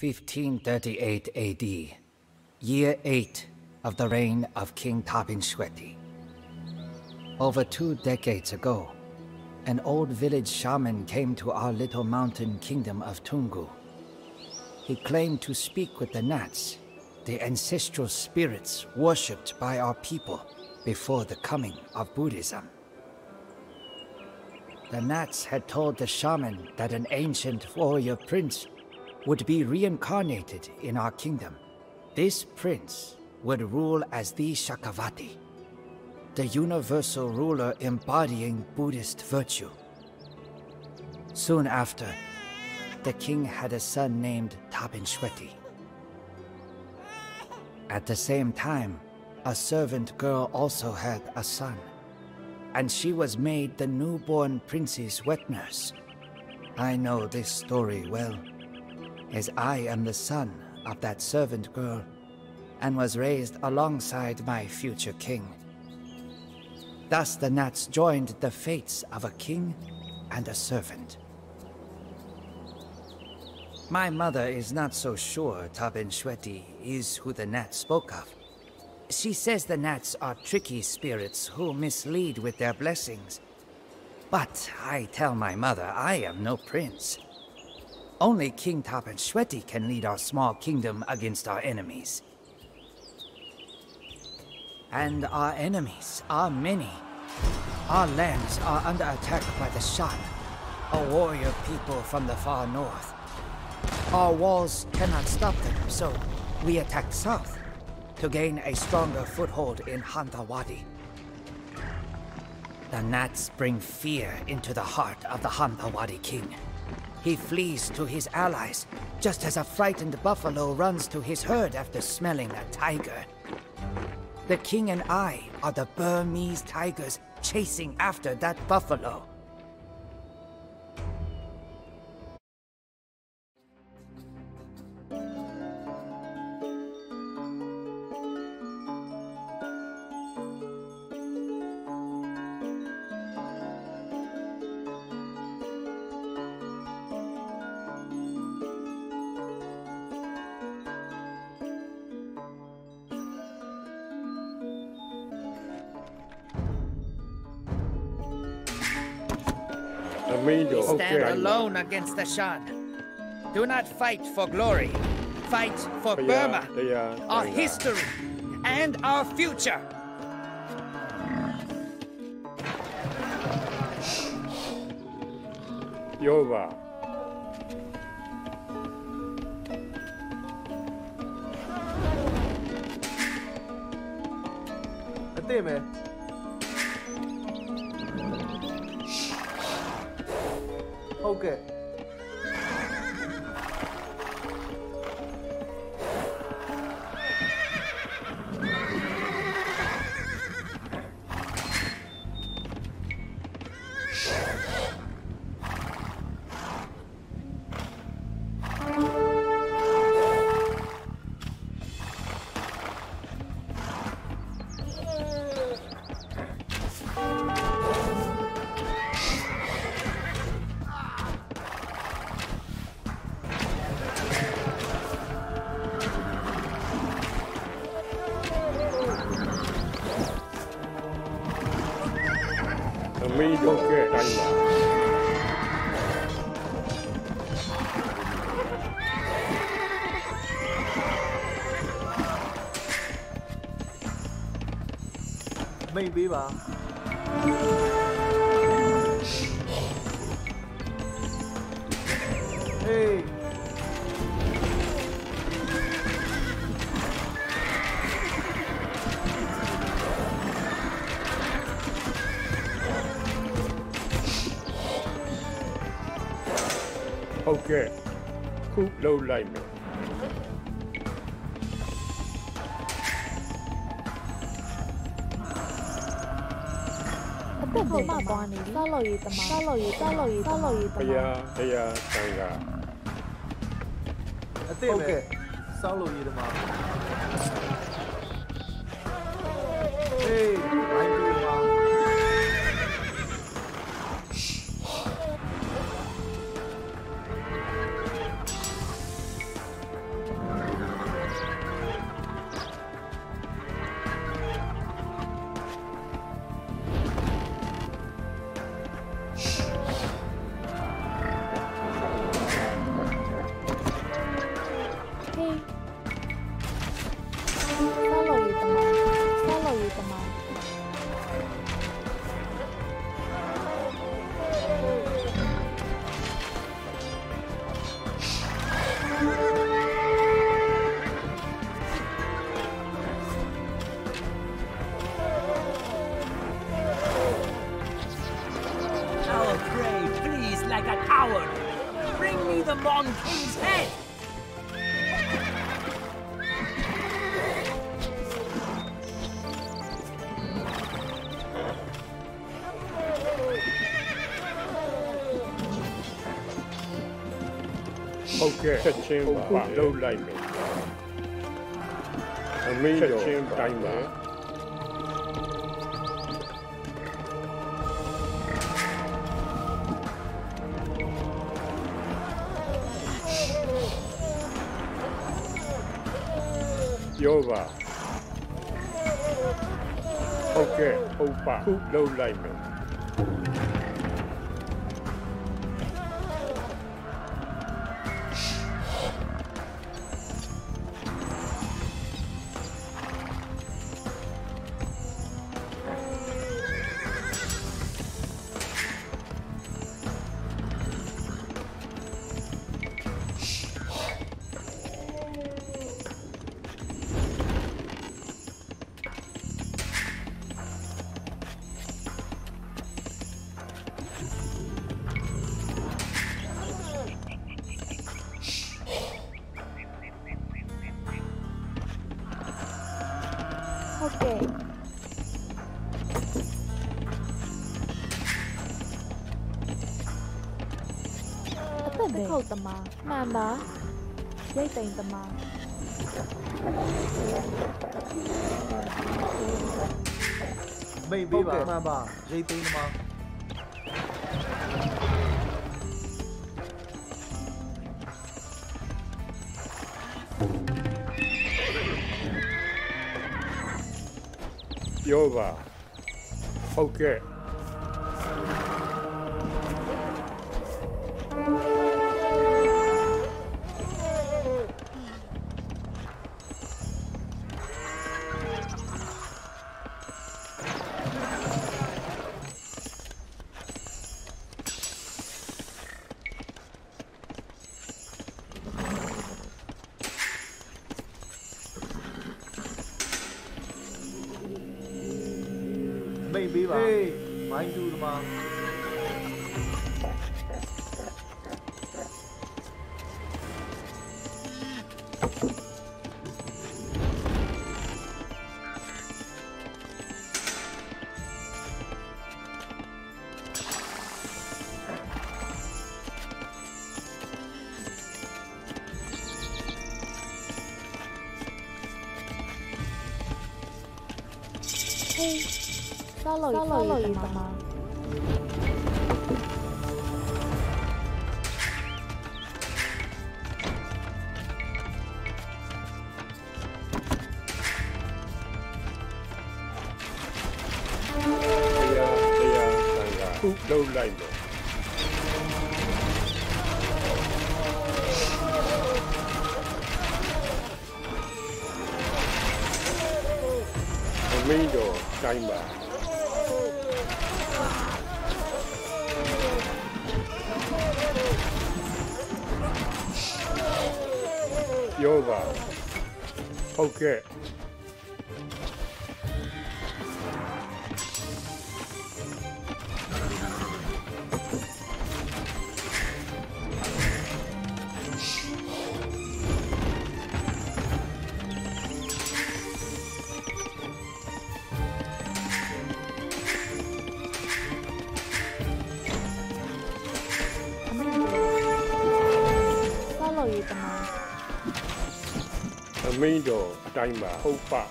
1538 AD, year 8 of the reign of King Tabin Shweti. Over two decades ago, an old village shaman came to our little mountain kingdom of Tungu. He claimed to speak with the Nats, the ancestral spirits worshipped by our people before the coming of Buddhism. The Nats had told the shaman that an ancient warrior prince would be reincarnated in our kingdom. This prince would rule as the Shakavati, the universal ruler embodying Buddhist virtue. Soon after, the king had a son named Tabin Shweti. At the same time, a servant girl also had a son, and she was made the newborn prince's wet nurse. I know this story well, as I am the son of that servant girl, and was raised alongside my future king. Thus the Nats joined the fates of a king and a servant. My mother is not so sure Tabin Shweti is who the Nats spoke of. She says the Nats are tricky spirits who mislead with their blessings. But I tell my mother I am no prince. Only King Tabin Shweti can lead our small kingdom against our enemies. And our enemies are many. Our lands are under attack by the Shan, a warrior people from the far north. Our walls cannot stop them, so we attack south to gain a stronger foothold in Hantawadi. The Nats bring fear into the heart of the Hantawadi king. He flees to his allies, just as a frightened buffalo runs to his herd after smelling a tiger. The king and I are the Burmese tigers chasing after that buffalo. Stand alone against the Shan. Do not fight for glory. Fight for Burma, our history, and our future. Yoba. အသ ဟုတ်ကဲ့ 一杯吧。落雨，打落雨，打。系啊，系啊，真噶。阿？出千白到黎明，後尾出千帝名。Yova. Okay, Opa, Kup Low Lightning. 80, mano. Bem-vindo, okay. Mabá. Jeitinho, mano. Yoba. Okay. follow 一下吗？好吧。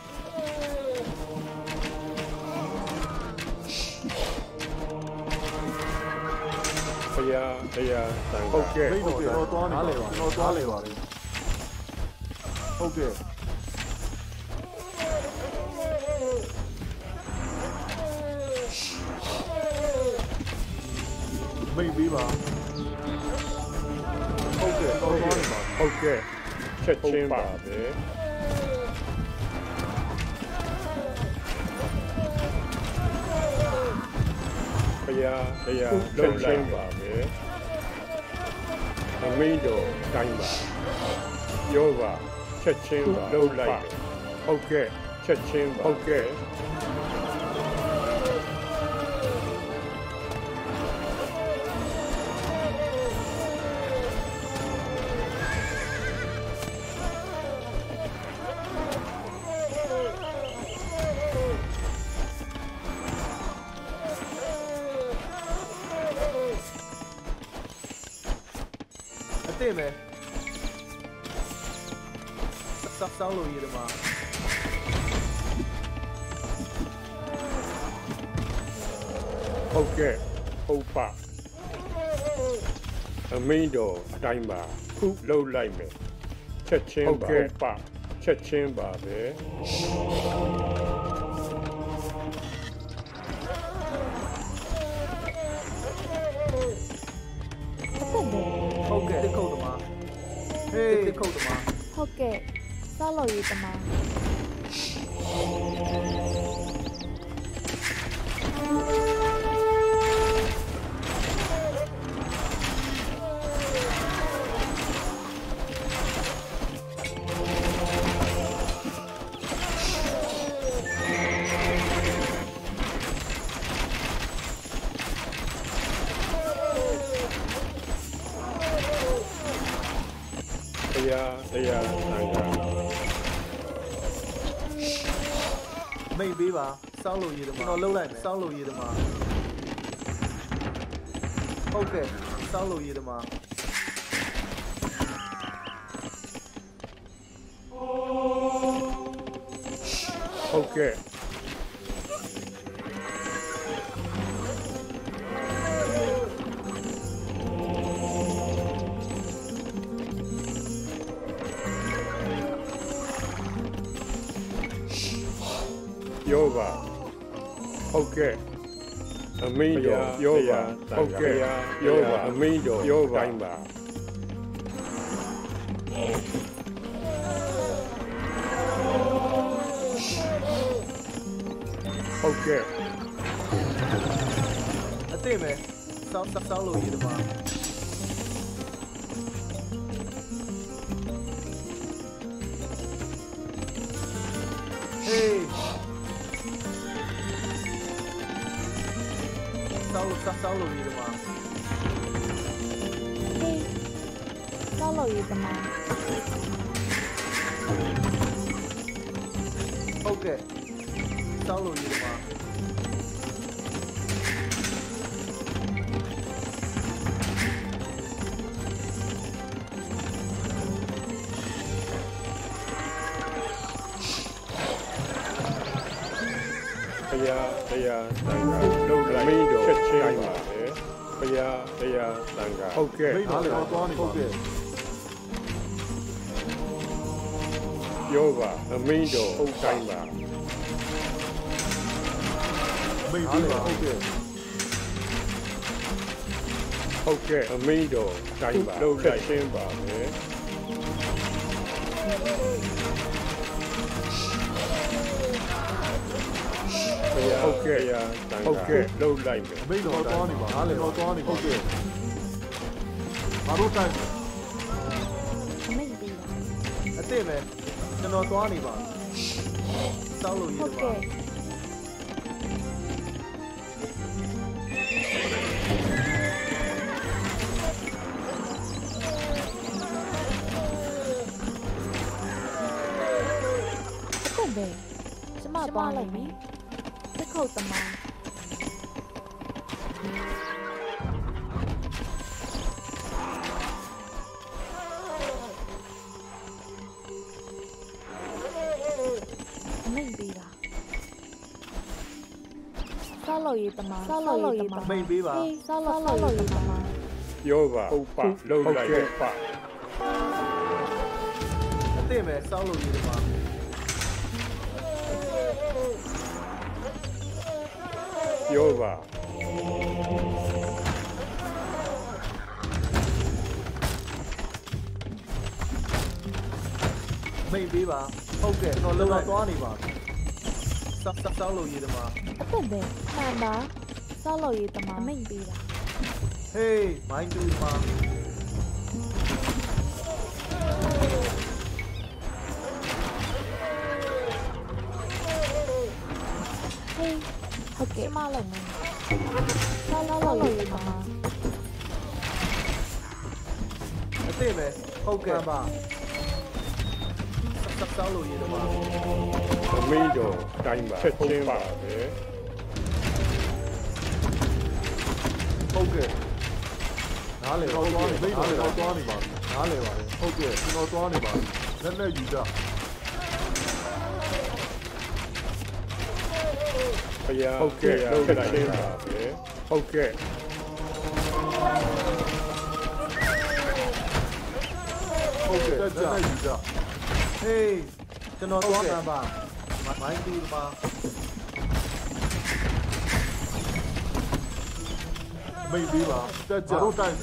系啊系啊，但系 OK OK，多你嚟，多你话你。OK。Maybe 吧。OK，多尼瓦。Okay, ဘုရားဘုရားလုံးလိုက်ပါပဲအမင်းတော်တိုင်းပါပြောပါချက်ချင်းပါလုံးလိုက်ဟုတ်ကဲ့ချက်ချင်းပါဟုတ်ကဲ့ တော်အတိုင်းပါခုလှုပ်လိုက်မယ်ချက်ချင်းပါဟုတ်ပါချက်ချင်းပါပဲဟုတ်တယ်ဟုတ်ကဲ့တစ်ခုတ်သမားဟေးတစ်ခုတ်သမားဟုတ်ကဲ့စောက်လို့ရတမ 三楼一的吗？OK。有吧？OK，没有有吧？ ဟုတ်ကဲ့အမင်းတော်ယောဂဟုတ်ကဲ့ယောဂအမင်းတော်ယောဂတိုင်းပါဟုတ်ကဲ့အသိမယ်စောက်စောက်လို့ရည်မှာဟေး သံဃာဟုတ်ကဲ့ မိတ်တော်တော်သွားနေဟုတ်ကဲ့ ယောဂအမင်းတော်ဟုတ်တိုင်းပါ မိတ်ပေးပါဟုတ်ကဲ့ ဟုတ်ကဲ့အမင်းတော်တိုင်းပါလှုပ်လိုက်ချင်းပါပဲဘုရားဟုတ်ကဲ့ရာသံဃာဟုတ်ကဲ့လှုပ်လိုက်မယ် မိတ်တော်သွားနေပါနားလေတော့သွားနေဟုတ်ကဲ့ မတို့တိုင်းမိတ်ပြီးပါအသိမယ်ကျွန်တော်သွားနေပါစောက်လို့ရဟုည်တ်မှာကဲ့ဟုတ်တယ်ကျမသွားလိုက်ပြီ ရတမဆောက်လို့ရတမမိတ်ပေးပါဟေးဆောက်လို့ဆောက်လို့ရတမယောဂဟုတ်ပါလှုပ်လိုက်ဟုတ်ပါအသိမယ်စောက်လို့ရည်မှာယောဂမိတ်ပေးပါဟုတ်ကဲ့ကျွန်တော်လောက်သွားနေပါ စောက်စောက်လို့ရည်မှာ အသက်ပဲမှန်ပါဆောက်လို့ရတမမိတ်ပြီးတာ ဟေးမိုင်းတူမှာ ဟေးဟုတ်ကဲ့မလိုက်မယ်ဆောက်လို့ရတမ အသိမယ်ဟုတ်ကဲ့ ပါစောက်စောက်လို့ရည်မှာအမင်းတော်တိုင်းပါချက်ချင်းပါပဲဟုတ်ကဲ့နားလေတော့သွားနေမိတ်တော်တော့သွားနေပါနားနားလည်ပါတယ်ဟုတ်ကဲ့ကျွန်တော်သွားနေပါလက်နဲ့ယူကြဘုရားဟုတ်ကဲ့လုံးလိုက်ချင်းပါပဲဟုတ်ကဲ့ဟုတ်ကဲ့လက်နဲ့ယူကြဟေးကျွန်တော်သွားမှာပါမိုင်းတူပါမိတ်ပြီးပါတက်ကြတို့တိုက် Hey, cho nó tốt là vào. Mặt máy đi mà. Maybe là. That's a root time.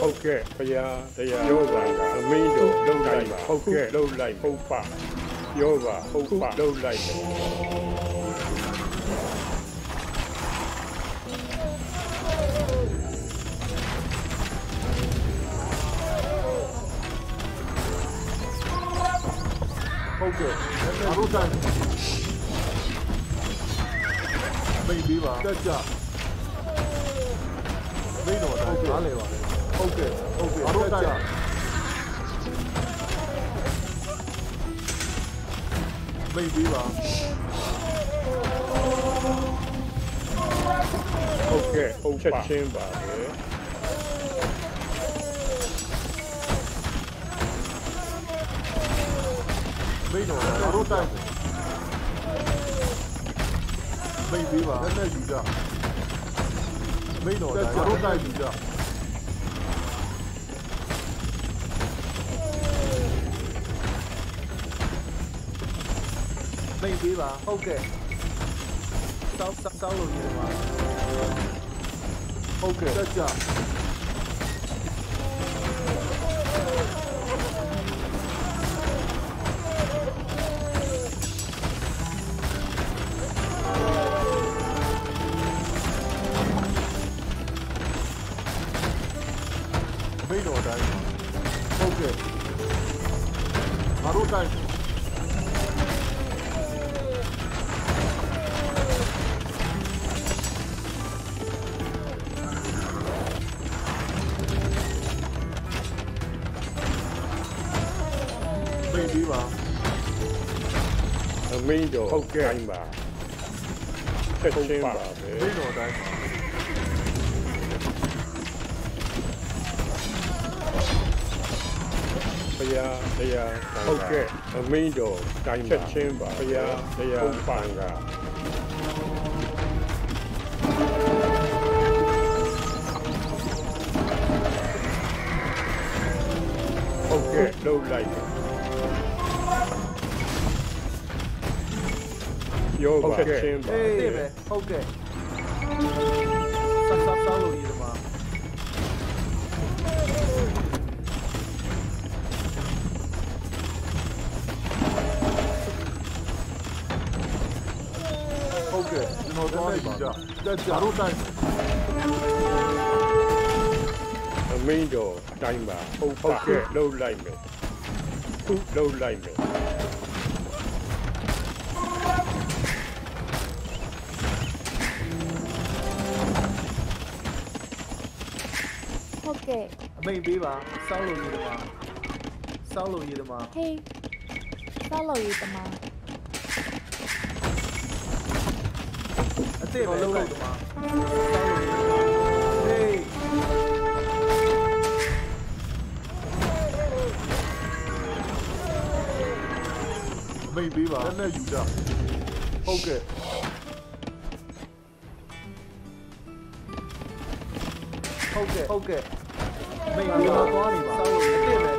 ok bây giờ bây giờ. Yoga, vào mi đồ đâu này ok. Đâu này không phạm vô vào không phạm đâu này 没逼吧？在这。没那么大。哪里吧？OK，OK，这下。没逼吧？OK，这先把。Bait orada. Rotaydı. Bait var. Ben de yiyeceğim. Bait orada. Rotaydı yiyeceğim. Bait đi vào. Ok. Sao sao sao rồi mà. Ok. Được chưa? င်းတို့ဟုတ်ကဲ့ပါချက်ချင်းပါပဲမိတ်တော့တိုင်းပါဘုရားတရားဟုတ်ကဲ့အမင်းတို့တိုင်းချက်ချင်းပါဘုရားတရားဟုတ်ပန်က ယောဂချက်ချင်းပါအေးတဲ့ပဲဟုတ်ကဲ့ဆက်ဆက်ဆောက်လို့ရည်မှာဟုတ်ကဲ့ကျွန်တော်သွားပြီကြတက်ကြတို့တိုက်အမင်းတို့အတိုင်းပါဟုတ်ဟုတ်ကဲ့လုံးလိုက်မယ်ခုလုံးလိုက်မယ် မိန်ပေးပါစောက်လို့ရည်မှာစောက်လို့ရည်မှာဟေးဆောက်လို့ရတမအစ်စ်ပဲလုံးလိုက်မှာစောက်လို့ရည်ဟေးမိတ်ပေးပါလက်နဲ့ယူကြဟုတ်ကဲ့ဟုတ်ကဲ့ဟုတ်ကဲ့ မိတ်ပေးပါသွားနေပါစောက်လို့အစ်စ်ပဲ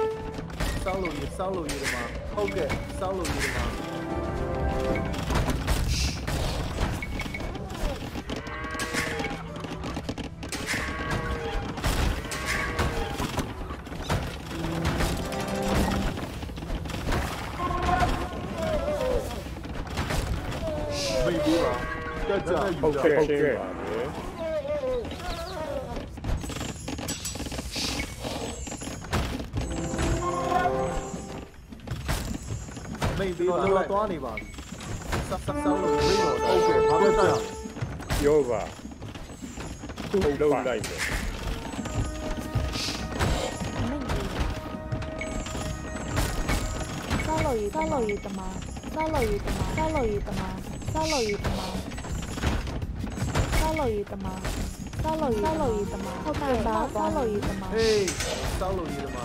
စောက်လို့ရစောက်လို့ရဒီမှာဟုတ်ကဲ့စောက်လို့ရဒီမှာမိတ်ပေး 抓你吧。有吧？偷漏来的。了鱼，烧了鱼的吗？烧了鱼的吗？烧了鱼的吗？烧了鱼的吗？烧了鱼的吗？烧了鱼的吗？烧了鱼的吗？后面吧，烧了鱼的吗？嘿，烧了鱼的吗？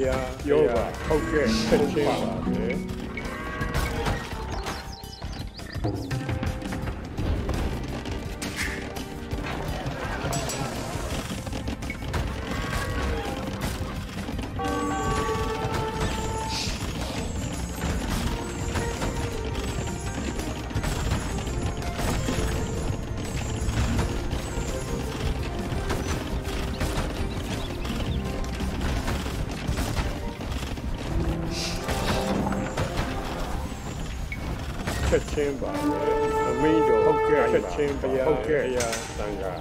yeah, Yeah. Okay. တင်ပြရဟုတ်ကဲ့ရာတန်ခါ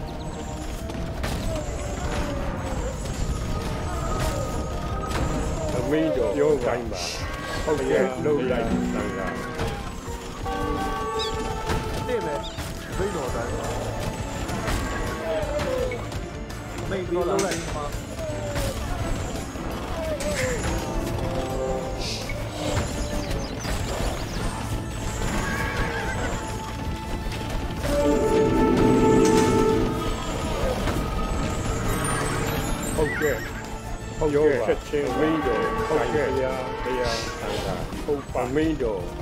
သမီးတို့ပြောတိုင်းပါဟုတ်ကဲ့လုံးလိုက်တန်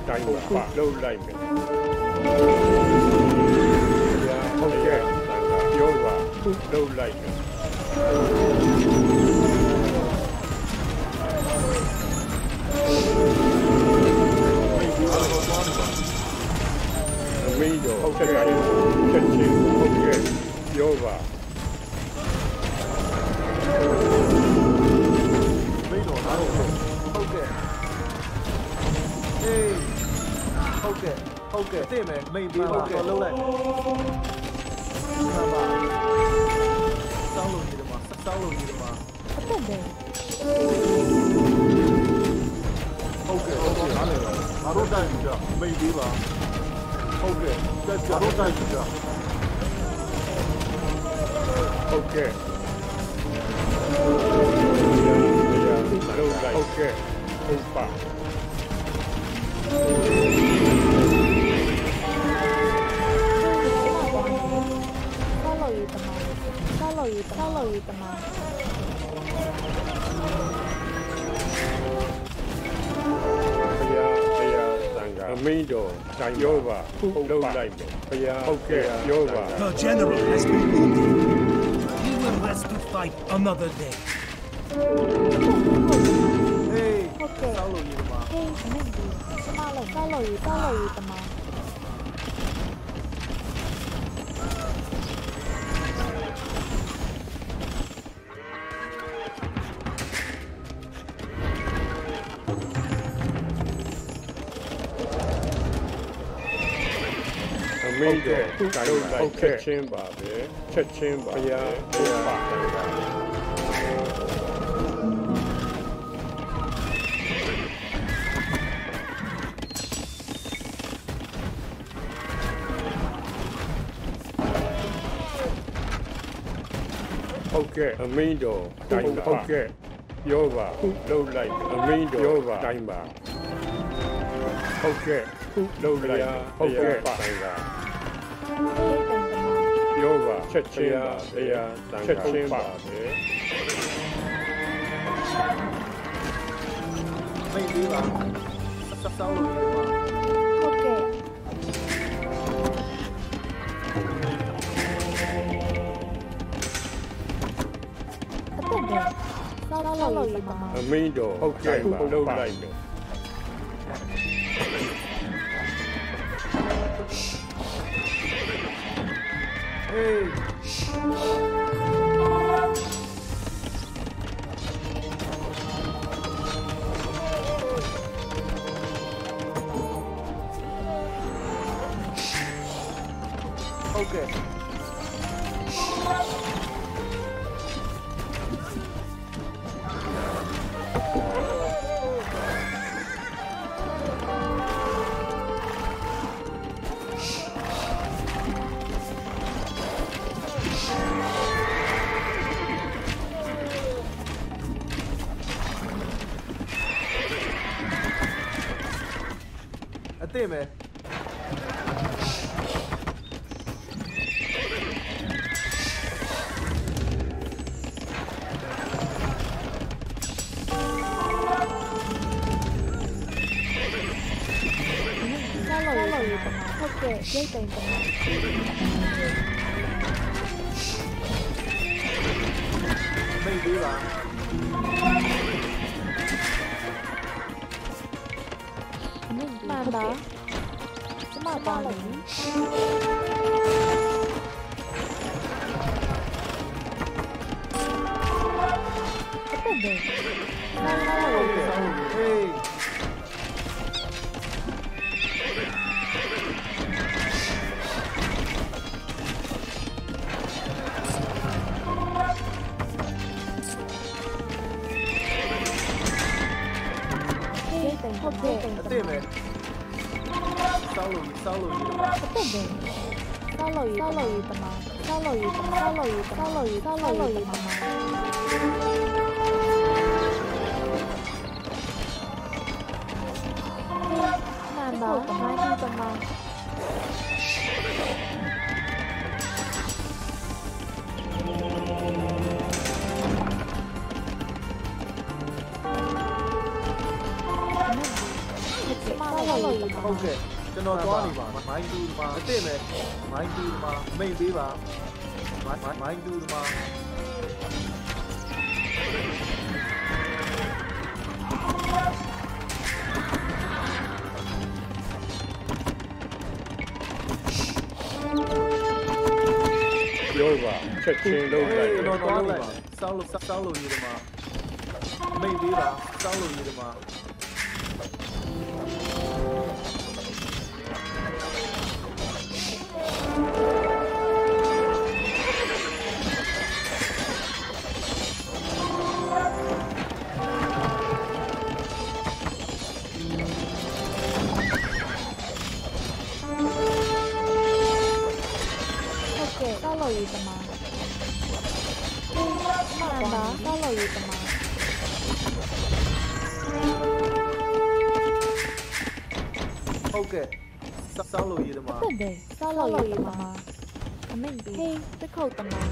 time và lâu lành không kể yêu và lâu không? Middle, okay, chân chiến. Mây mà okay. còn lâu này Mây mà Sağ oynayalım ha Sağ oynayalım ha Hatta de Okay okay Haruda yuca Mey değil ha Okay That's Haruda yuca Okay Okay Opa Okay Hello, The general has been wounded. He will rest to fight another day. Hey, follow you, Mom. Hey, follow you, follow you, Türkiye, Kayıbay, okay. Çeçen Babi, Çeçen Babi, Kaya, Kaya. Okay, Amido, Daimba. Okay, Yova, Low Çeçen Bahçe, Çeçen Bahçe. Mấy tí bạn, sắp sáu rồi. Ok. Amido, okay, no lighting. Hey. you Maybe vào Mà, mà, mà anh đu vào Rồi vào, check chain đâu rồi Đâu rồi, sao lùi, sao lùi gì mà? Maybe vào, sao lùi gì mà? там. Э,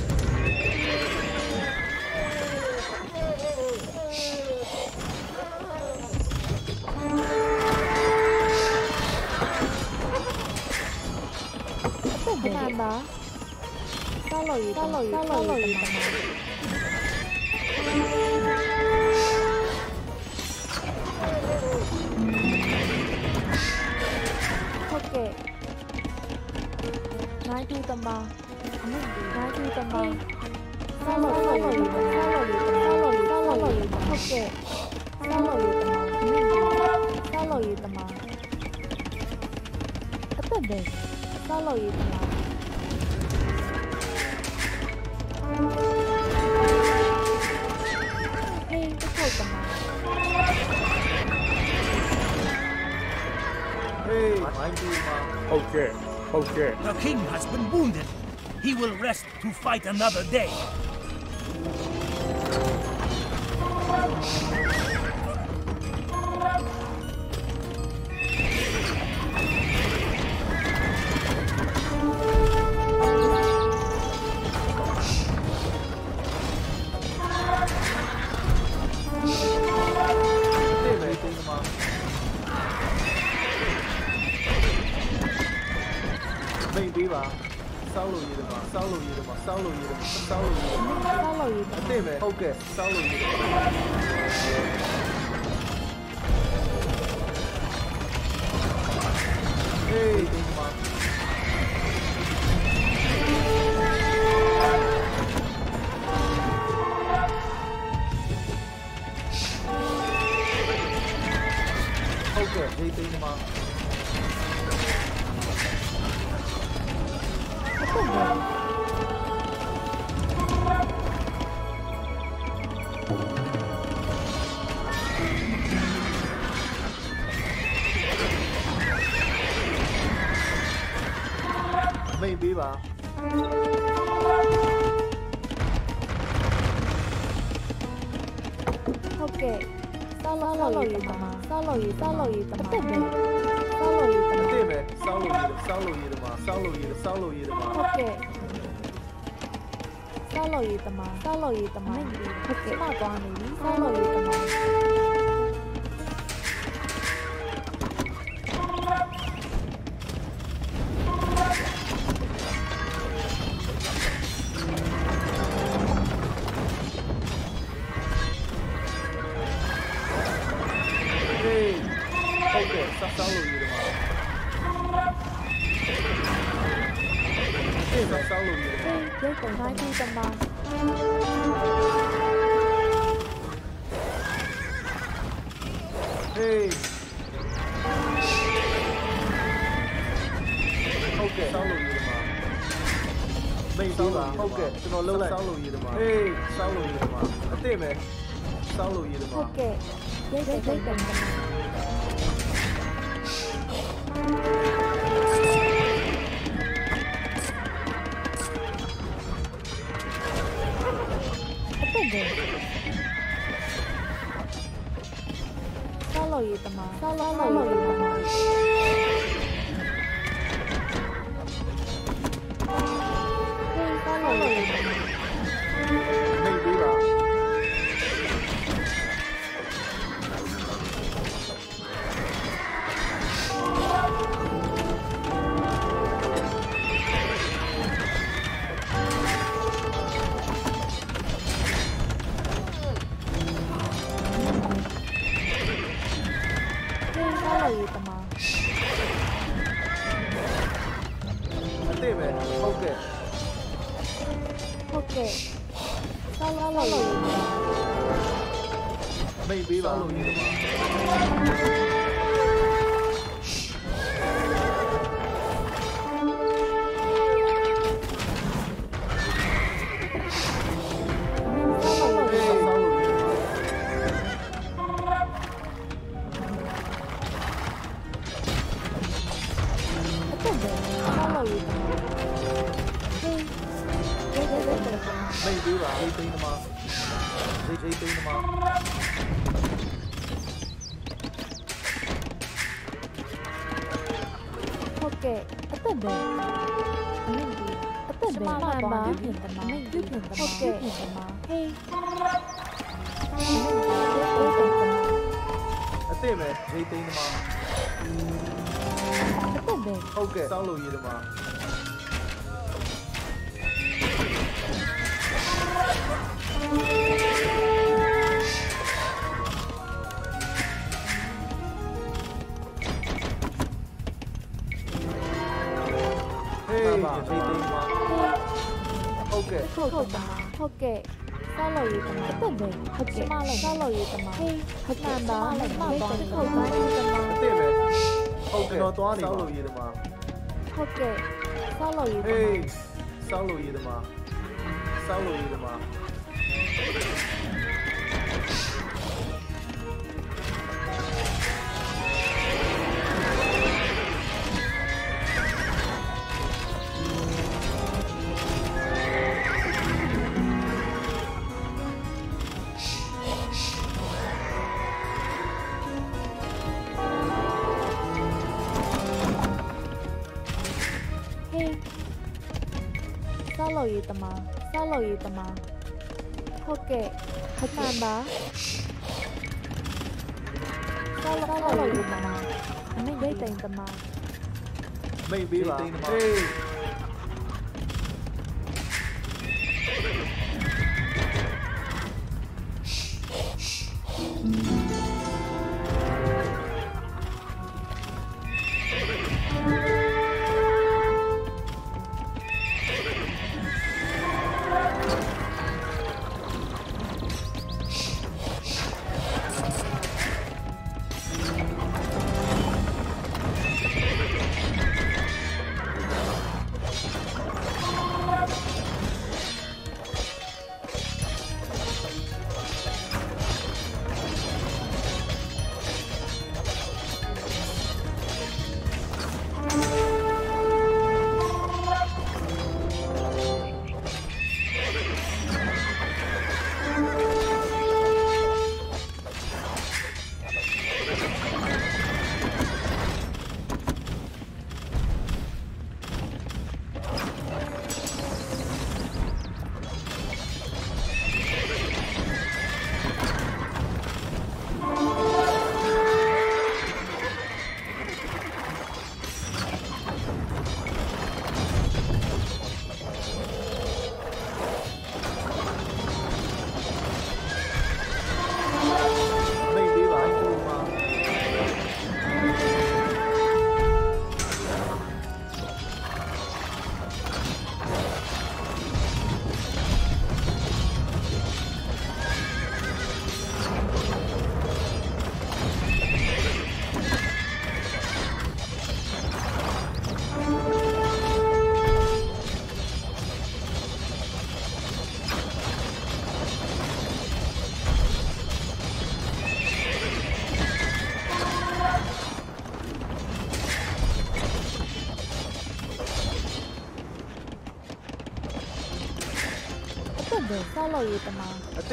The king has been wounded. He will rest to fight another day. စောင်းလို့ရတယ်မှာစောင်းလို့ရတယ်စောင်းလို့ရတယ်စောင်းလို့ရတယ်အစ်တယ်ပဲဟုတ်ကဲ့စောင်းလို့ရတယ် 怎么맨뒤에이렇게 막. solo 一的吗？OK，也可以。三路一的吗？嘿，准备了吗？OK，好，好，好，好，OK，三路一的吗？对呗，好几码路，三路一的吗？好几码吧，没看到三路一的吗？对呗，OK，三路一的。 ဟုတ်ကဲ့ဆောက်လို့ရေးသမားဟေးဆောက်လို့ရေးသမားဆောက်လို့ရေးသ လောက်ရေးတမားဆောက်လောက်ရေးတမားဟုတ်ကဲ့ခဏပါဆောက်လောက်ရေးတမားအမေဒိတ်တိုင်တမားမိတ်ပေးပါဟေး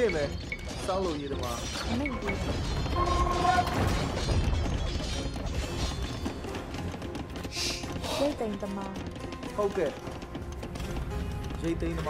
အစ်စ်ပဲစောက်လို့ရတမအမိတ်ပေးစိတ်တိမ်တမဟုတ်ကဲ့ရိတ်သိမ်းတမ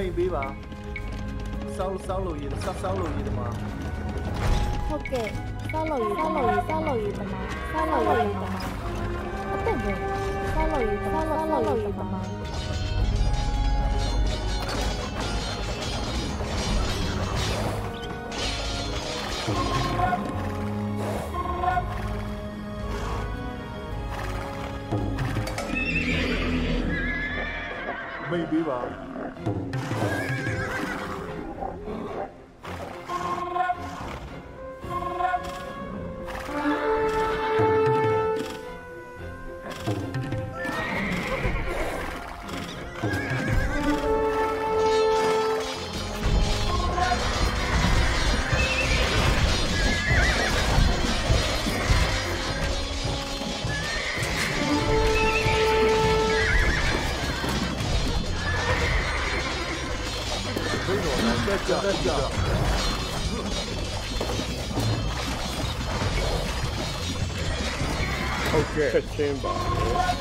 မမိတ်ပေးပါစောက်စောက်လို့ရစောက်စောက်လို့ရတမဟုတ်ကဲ့ဆောက်လို့ရဆောက်လို့ရဆောက်လို့ရ Okay. Chamber.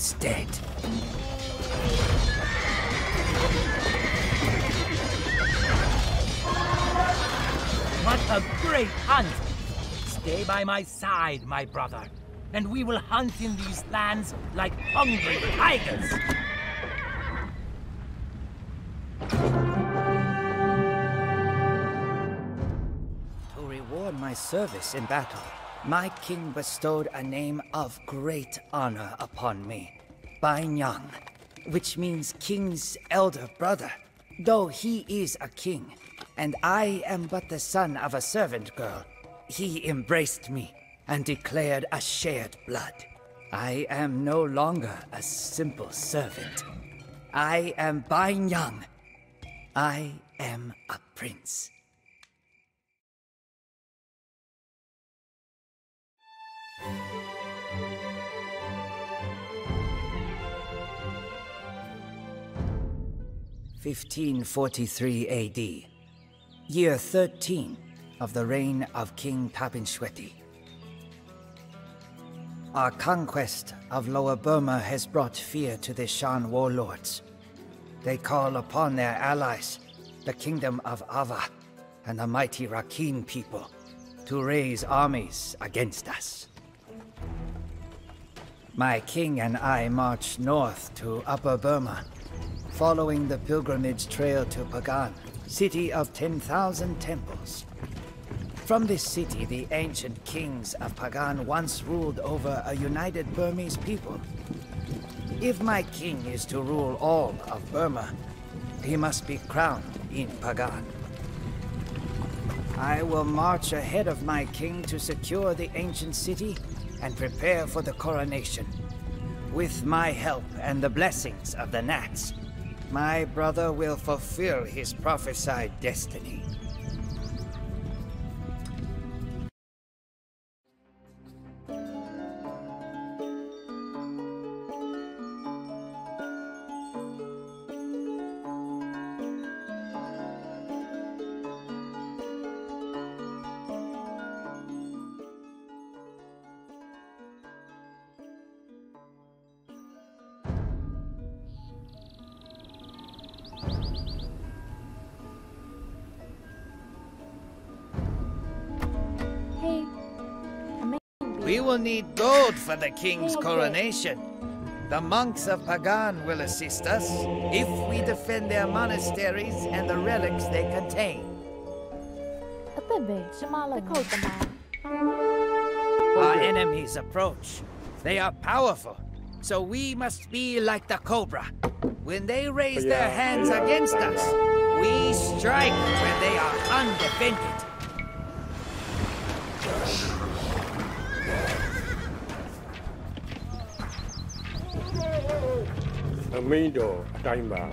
Is dead. What a great hunt! Stay by my side, my brother, and we will hunt in these lands like hungry tigers! To reward my service in battle, my king bestowed a name of great honor upon me, Bai Nyang, which means king's elder brother. Though he is a king, and I am but the son of a servant girl, he embraced me and declared a shared blood. I am no longer a simple servant. I am Bai Nyang. I am a prince. Fifteen forty-three A.D. Year thirteen of the reign of King Papinshweti. Our conquest of Lower Burma has brought fear to the Shan warlords. They call upon their allies, the Kingdom of Ava and the mighty Rakhine people, to raise armies against us. My king and I march north to Upper Burma, following the pilgrimage trail to Pagan, city of 10,000 temples. From this city, the ancient kings of Pagan once ruled over a united Burmese people. If my king is to rule all of Burma, he must be crowned in Pagan. I will march ahead of my king to secure the ancient city and prepare for the coronation. With my help and the blessings of the Nats, my brother will fulfill his prophesied destiny. need gold for the king's coronation. The monks of Pagan will assist us if we defend their monasteries and the relics they contain. Our enemies approach. They are powerful, so we must be like the cobra. When they raise their hands against us, we strike when they are undefended. အမင်းတော်အတိုင်းပါ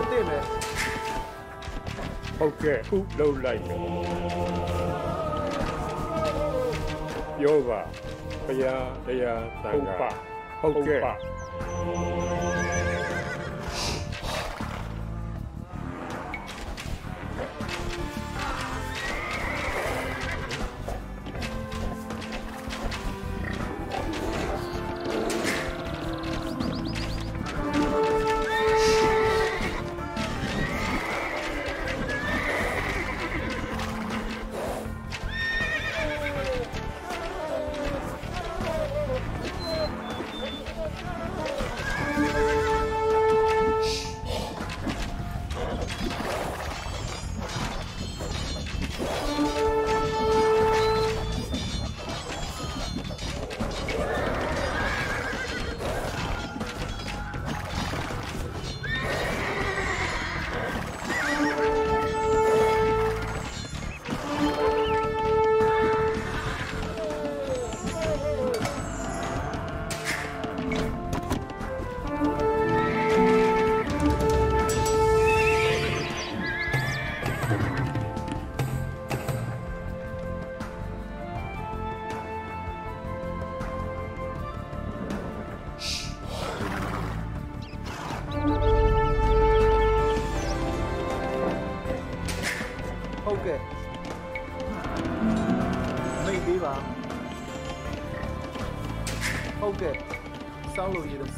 အသင့်ပဲ ဟုတ်ကဲ့ခုလှုပ်လိုက်မယ်ပြောပါဘုရားတရားသံဃာဟုတ်ကဲ့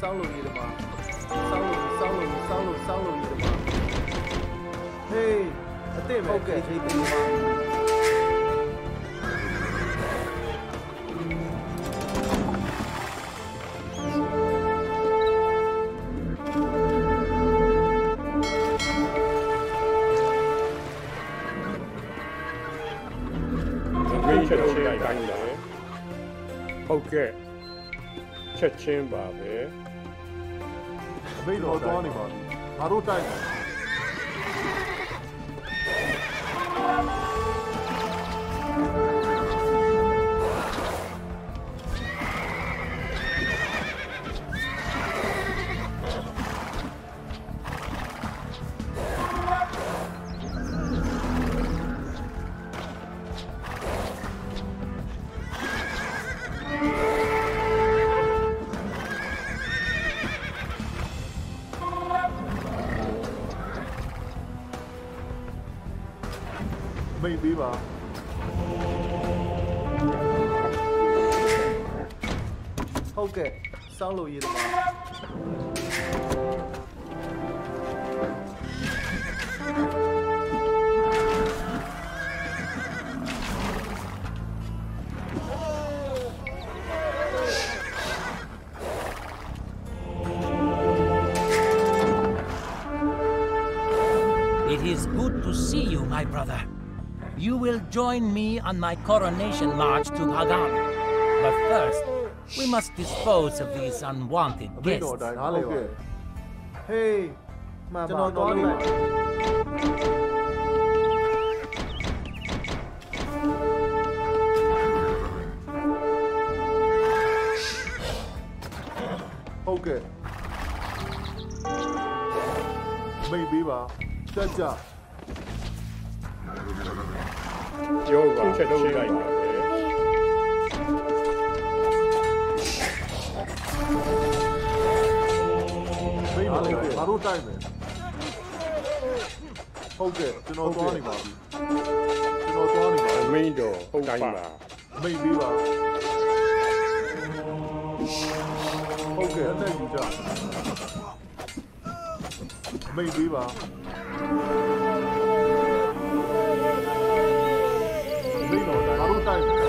三路一的吗？三路一，三路一，三路，三路一的吗？嘿，对吗？OK，OK。切菜干的。OK。切菜吧。होता है हर time on my coronation march to Pagan. But first, we must dispose of these unwanted guests. Hey, my God. Okay. Maybe, ba. That's န်ပါကျွန်တော်သွားလိုက်ဟုတ်ကဲ့မိတ်ပေးပါတက်ကြပြောပါချက်တော့လိုက်ပါပဲမိတ်ပါလေငါတို့တိုက်မယ်ဟုတ်ကဲ့ကျွန်တော်သွားနေပါပြီကျွန်တော်သွားနေပါအမင်းတော်ဟုတ်တိုင်းပါမိတ်ပေးပါဟုတ်ကဲ့အသက်ယူကြမိတ်ပေးပါ တ်တော့ငါတို့တိုက်မယ်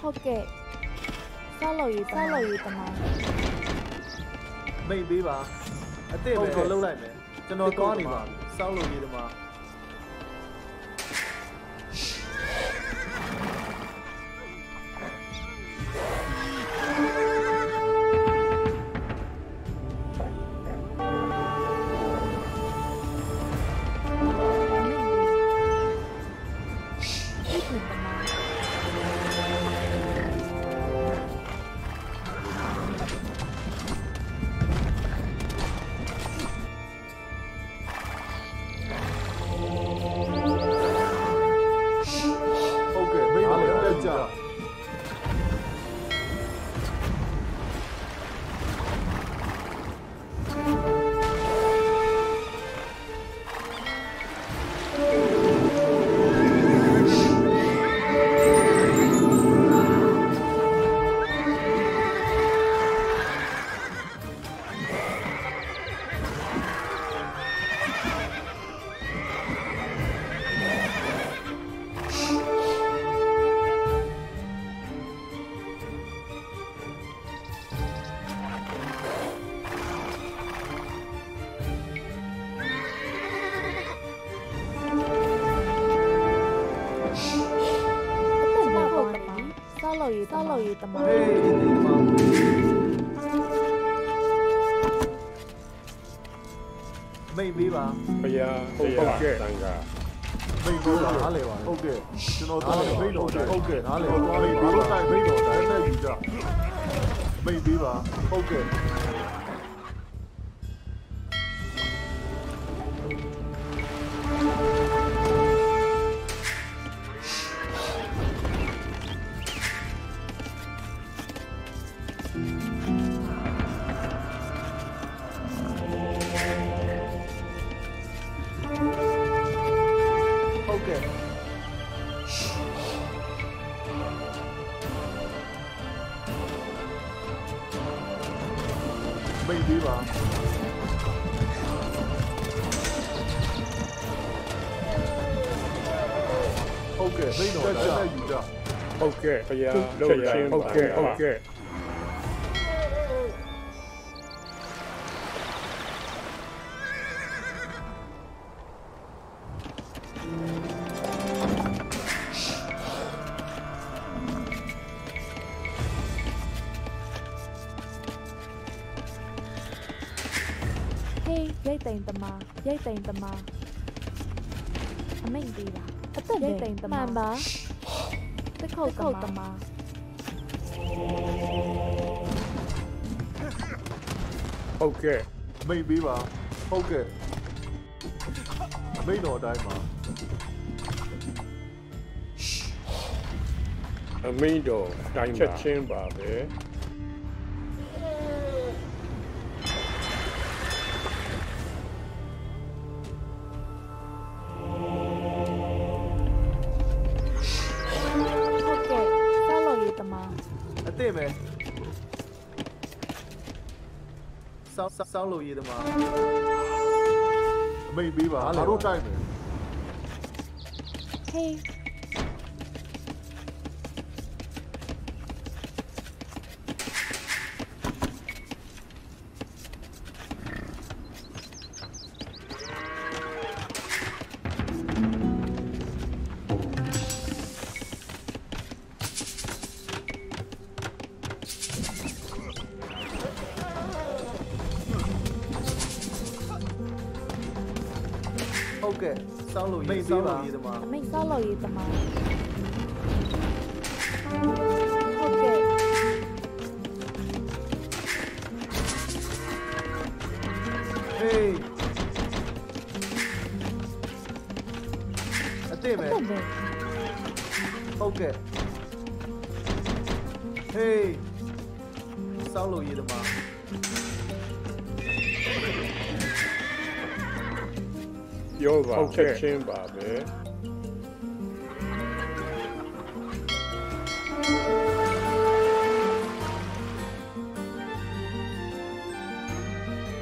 ဟုတ်ကဲ့စောက်လို့ရစောက်လို့ရတမ မိတ်ပေးပါအစ်စ်ပဲလှုပ်လိုက်မယ်ကျွန်တော်သွားနေပါပြီစောက်လို့ရေးတယ်မှာ 的吗？妹妹吧？可以啊，可以啊。妹妹，哪里吧？OK。去哪里？妹妹，OK。哪里？吗 ok。哪里？妹妹。Tropea, tropea. Ok, ok. Dây tiền tầm mà, dây tiền tầm mà. Mình đi vào. Dây tiền tầm mà. မရိတ်တိမ်တမအမိတ်ပေးပါအသက်ရိတ်တိမ်တမမှန်ပါတခုတ်တမဟုတ်ကဲ့မိတ်ပေးပါဟုတ်ကဲ့မိတ်တော်တိုင်းပါအမင်းတော်တိုင်းချက်ချင်းပါပဲ စောင်းစောင်းလို့ရည်သမားအမိန်ပေးပါငါတို့တိုက်မယ်ဟေး ပြောပါချက်ချင်းပါပဲ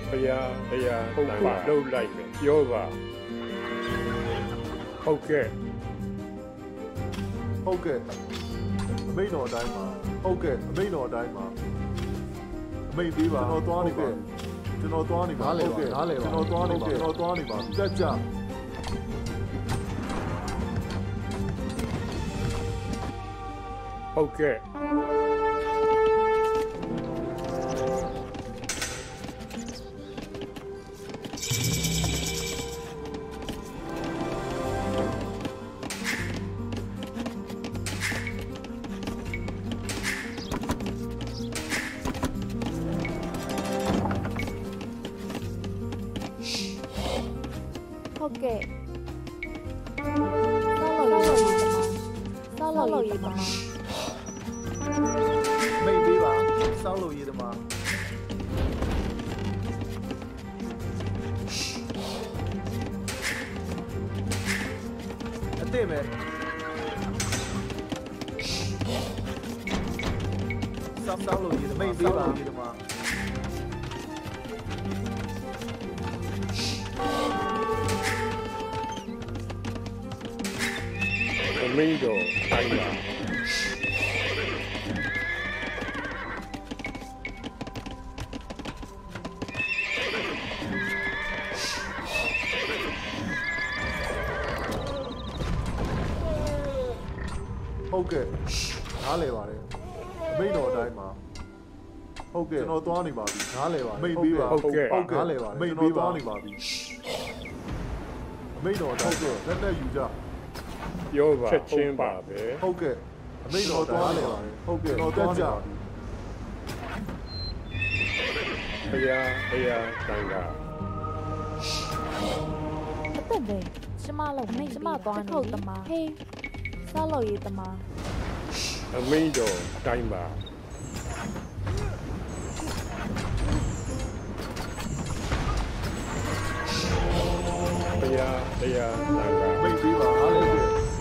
ဘုရားဘုရားဟုတ်ပါလှုပ်လိုက်မယ်ပြောပါဟုတ်ကဲ့ဟုတ်ကဲ့အမိန်တော်အတိုင်းပါဟုတ်ကဲ့အမိန်တော်အတိုင်းပါအမိန်ပေးပါကျွန်တော်သွားနေပါကျွန်တော်သွားနေပါဟုတ်ကဲ့ကျွန်တော်သွားနေပါကျွန်တော်သွားနေပါကြက်ကြ Okay. 上上路你的妹子的吗？我的美酒 ဟုတ်ကဲ့ကျွန်တော်သွားနေပါပြီနားလဲပါအမိန်ပေးပါဟုတ်ကဲ့နားလဲပါအမိန်ပေးပါနေပါပြီအမိန်တော်အတိုင်းလက်နဲ့ယူကြပြောပါချက်ချင်းပါပဲဟုတ်ကဲ့အမိန်တော်သွားနေပါတယ်ဟုတ်ကဲ့ကျွန်တော်သွားကြပြီဘုရားဘုရားတန်ခါအသက်ပဲကျမလို့မိတ်ကျမသွားနေဟုတ်သမားဟေးဆောက်လို့ရေးသမားအမင်းတော်တိုင်းပါ ဘုရားဘုရားတန်ခါမိတ်ပေးပါနားလဲ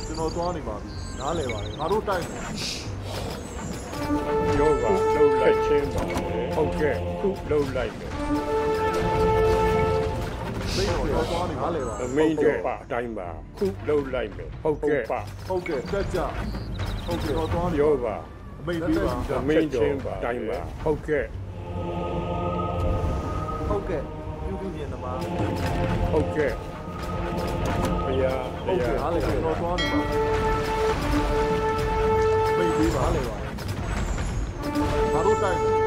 ကျွန်တော်သွားနေပါပြီနားလဲပါတယ်ငါတို့တိုက်မယ်ပြောပါလှုပ်လိုက်ချင်းပါပဲဟုတ်ကဲ့ခုလှုပ်လိုက်မယ်မိတ်တော်သွားနေနားလဲပါအမင်းတော်ပါတိုင်းပါခုလှုပ်လိုက်မယ်ဟုတ်ကဲ့ပါဟုတ်ကဲ့တက်ကြဟုတ်ကဲ့တော့သွားနေပြောပါအမိတ်ပေးပါအမင်းတော်တိုင်းပါဟုတ်ကဲ့ဟုတ်ကဲ့ပြုပြုမြင်သမားဟုတ်ကဲ့ ဘုရားဘု ဟုတ် ရား ကဲ့အားလည်းကျွန်တော်သွားနေပါမိတ်ပေးပါလေပါငါတို့တိုက်မယ်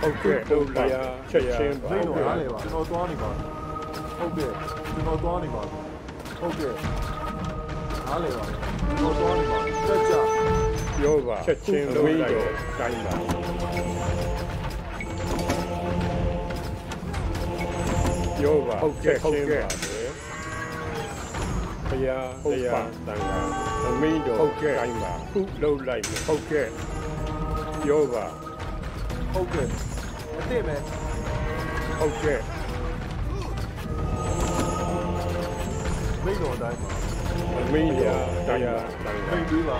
ဟုတ်ကဲ့လှုပ်လိုက်ချက်ချင်းပါ မိတ်တော်အားလည်းပါကျွန်တော်သွားနေပါဟုတ်ကဲ့ကျွန်တော်သွားနေပါဟုတ်ကဲ့အားလည်းပါကျွန်တော်သွားနေပါတက်ကြ ပြောပါချက်ချင်းလှုပ်လိုက်တိုင်းပါပြောပါဟုတ်ကဲ့ဟုတ်ကဲ့ဘုရားဘုရားတန်ခါအမင်းတော်ဟုတ်ကဲ့တိုင်းပါ okok 哎呀后面 okok 有吧后面这边 ok 没给我带吗美丽啊大家美丽吧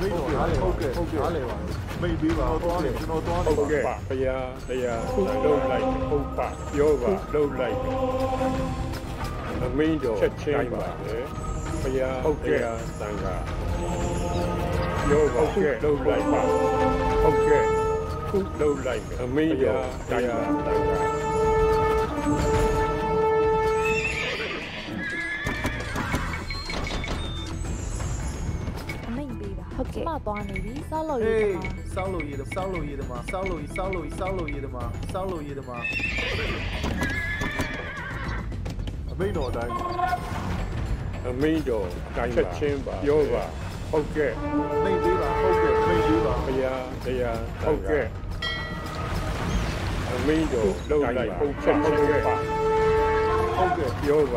哪里 okok 哪里玩 မိတ်ပေးပါမိတ်တော်နားလေဟုတ်ကဲ့ဟုတ်ကဲ့နားလေပါမိတ်ပေးပါကျွန်တော်သွားတယ်ကျွန်တော်သွားတယ်ဟုတ်ကဲ့ပါဘုရားဘုရားလုံးလိုက်ဟုတ်ပါပြောပါလုံးလိုက်အမင်းတော်ချက်ချင်းပါလေဘုရားဟုတ်ကဲ့တန်ခါပြောပါဟုတ်ကဲ့လုံးလိုက်ပါဟုတ်ကဲ့ခုလုံးလိုက်အမင်းတော်တိုင်းပါတန်ခါ 啥东西的？啥东西的？啥东西的吗？啥东西？啥东西？啥东西的吗？啥东西的吗？每条灯。每条灯。七千八。有吧？OK。每条 OK。每条。对呀，对呀。OK。每条都来 OK。OK。有吧？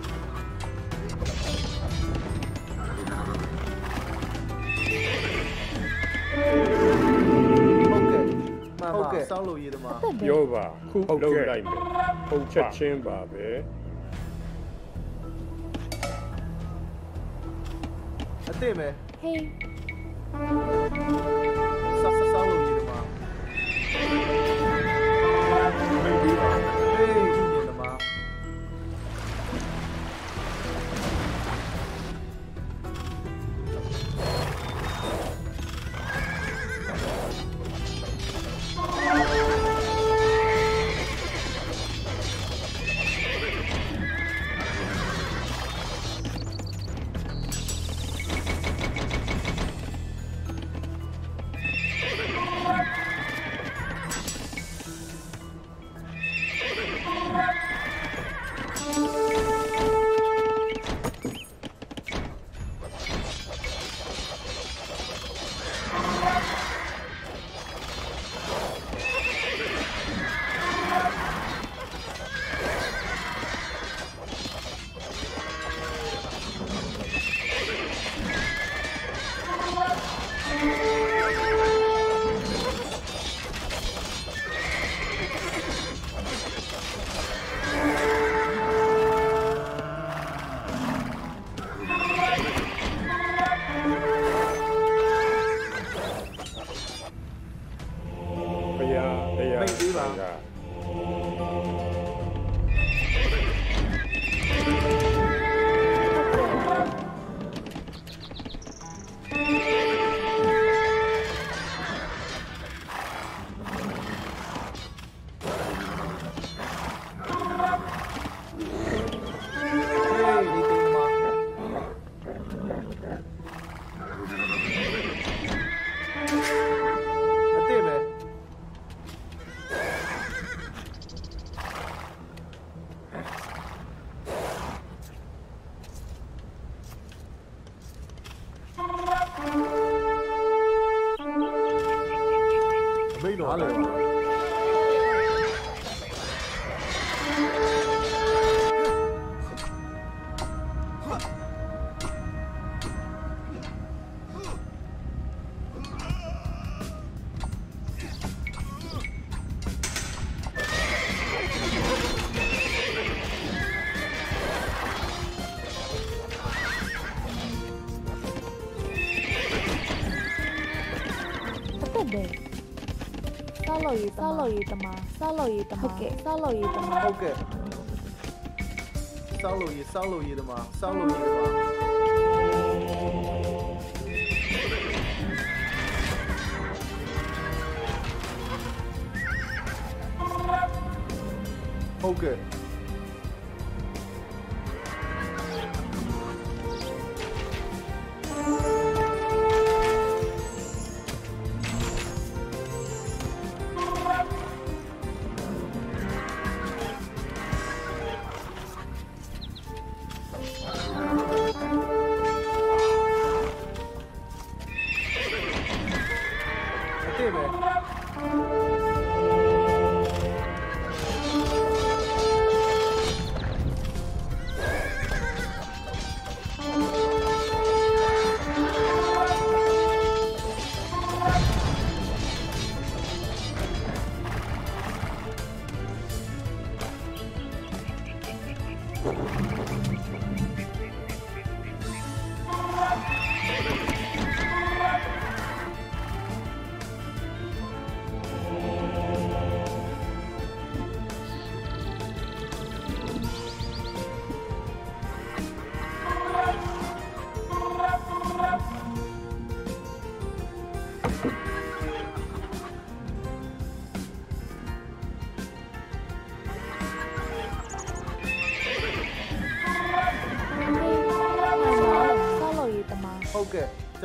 ဟုတ်ကဲ့မိတ်ပေးပါဟုတ်ကဲ့မိတ်ပေးပါဘုရားတရားဟုတ်ကဲ့အမင်းတော်လုံးလိုက်ဟုတ်ချက်ချင်းပါဟုတ် လို့ရစောက်လို့ရတမစောက်လို့ရတမဟုတ်ကဲ့စောက်လို့ရတမဟုတ်ကဲ့စောင်းလို့ရည်စောင်းလို့ရည်တမစောင်းလို့ရ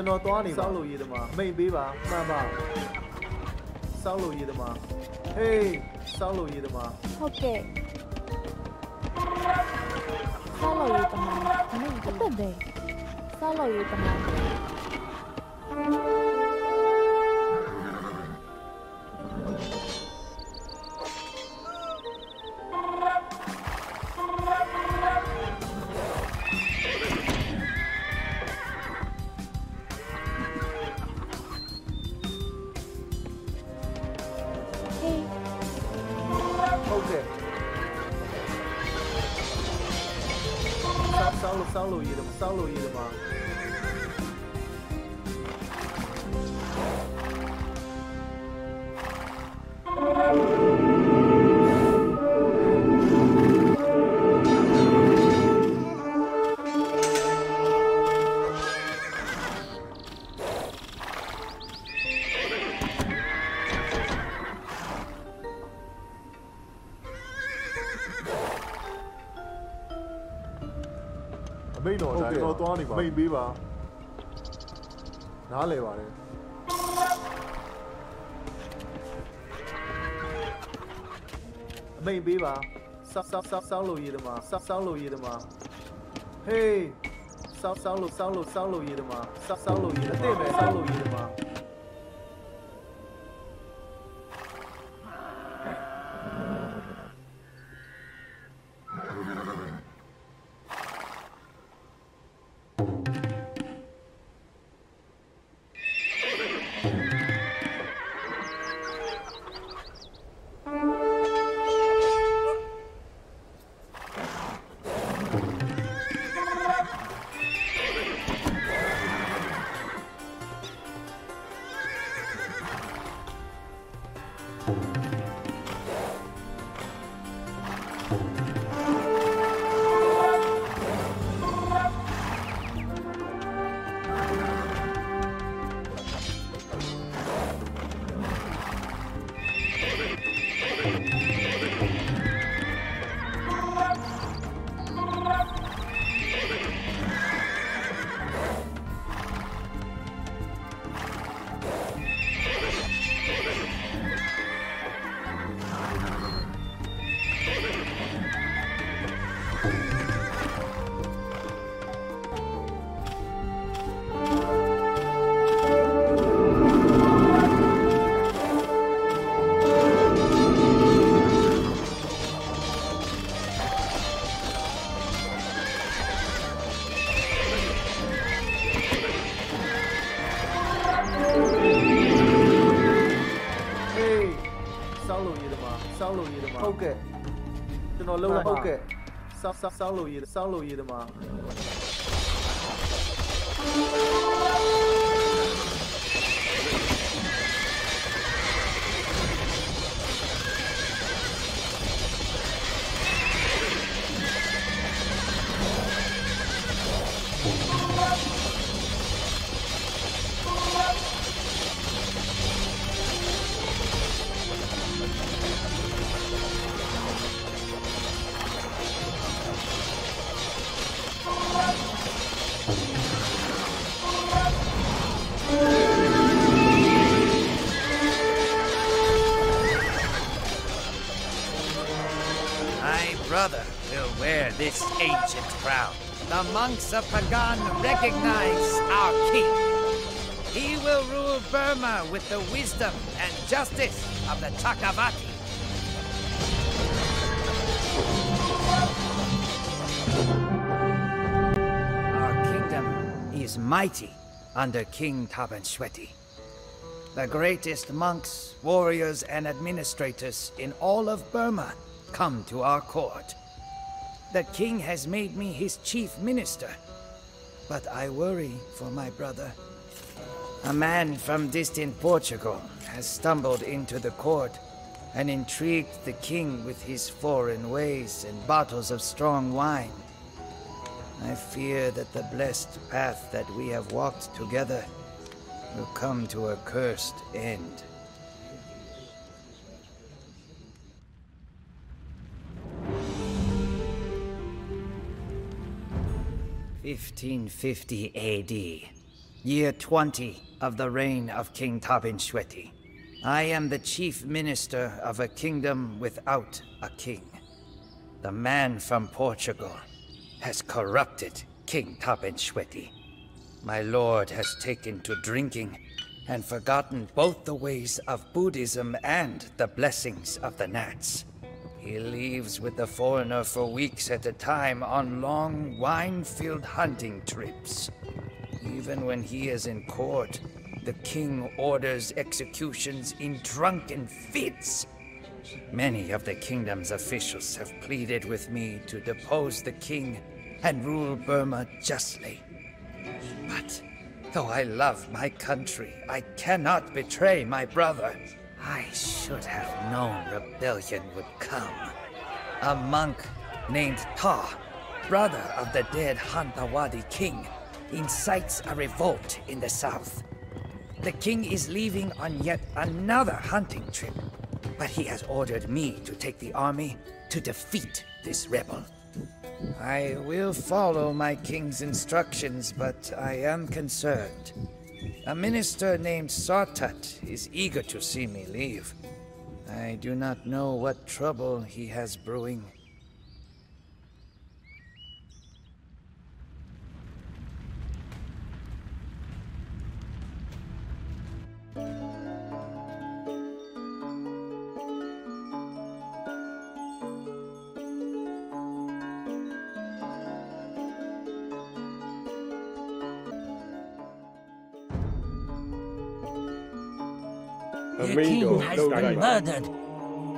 多多少？三一的吗妹妹吧，那吧。三路一的吗？嘿，三路一的吗？OK。三楼一的吗？怎么一个？对不？三的吗？ ကျွန်တော်သွားနေပါမိန်ပေးပါနားလဲပါတယ်အမိန်ပေးပါစောက်စောက်စောက်စောက်လို့ရေးသမားစောက်စောက်လို့ရေးသမားဟေးစောက်စောက်လို့စောက်လို့စောက်လို့ရေးသမားစောက်စောက်လို့ရေးအစ်စ်ပဲစောက်လို့ရေးသမား OK，333 路一的，3路一的吗？Monks of Pagan recognize our king. He will rule Burma with the wisdom and justice of the Chakravati. Our kingdom is mighty under King Tabanshweti. The greatest monks, warriors, and administrators in all of Burma come to our court. The king has made me his chief minister. But I worry for my brother. A man from distant Portugal has stumbled into the court and intrigued the king with his foreign ways and bottles of strong wine. I fear that the blessed path that we have walked together will come to a cursed end. Fifteen fifty AD, year twenty of the reign of King Tabin Shweti. I am the chief minister of a kingdom without a king. The man from Portugal has corrupted King Tabin Shweti. My lord has taken to drinking and forgotten both the ways of Buddhism and the blessings of the Nats. He leaves with the foreigner for weeks at a time on long, wine-filled hunting trips. Even when he is in court, the king orders executions in drunken fits. Many of the kingdom's officials have pleaded with me to depose the king and rule Burma justly. But though I love my country, I cannot betray my brother. I should have known rebellion would come. A monk named Ta, brother of the dead Hantawadi king, incites a revolt in the south. The king is leaving on yet another hunting trip, but he has ordered me to take the army to defeat this rebel. I will follow my king's instructions, but I am concerned. A minister named Sartat is eager to see me leave. I do not know what trouble he has brewing. The Amigo, king has no been dialogue. murdered.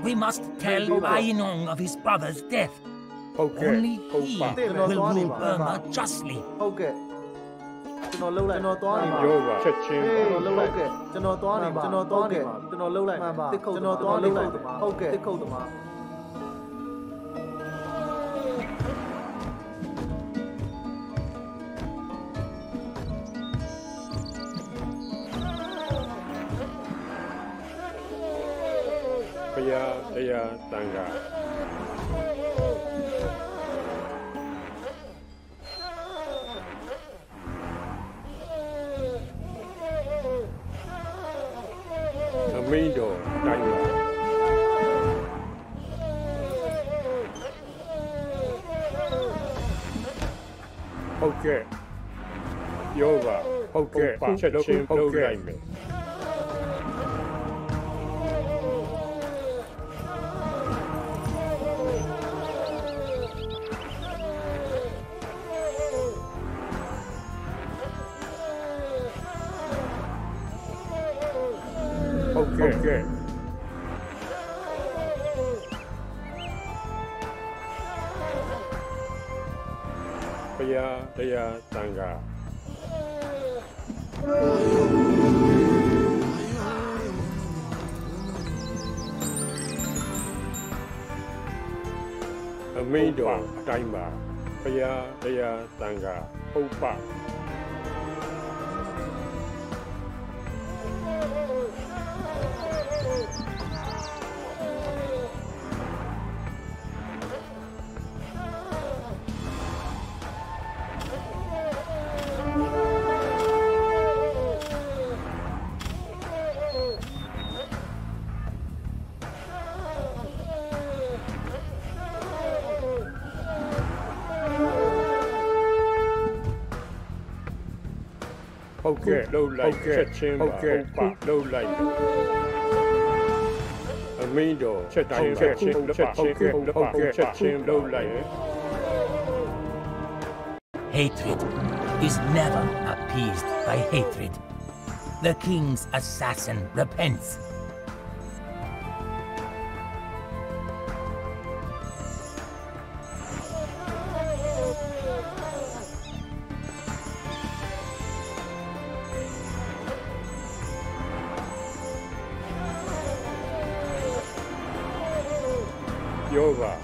We must tell Bainong of his brother's death. ဟုတ်ကဲ့ Only ဟုတ် he ပါ will rule Burma justly. ဟုတ်ကဲ့ကျွန်တော်လှုပ်လိုက်ကျွန်တော်သွားနေပါ ပြောပါချက်ချင်း ဟေး ပါ ကျွန်တော်လှုပ်လိုက်ကျွန်တော်သွားနေပါကျွန်တော်သွားနေပါကျွန်တော်လှုပ်လိုက်တစ်ခုတ်ကျွန်တော်သွားလှုပ်လိုက်ဟုတ်ကဲ့တစ်ခုတ်တမ Thank God. Okay. Yoga. Okay. Opa. Okay, low light, Okay, opa, low oh, light. Amido, chachimba, chachimba, poker, chachimba, low light. Hatred is never appeased by hatred. The king's assassin repents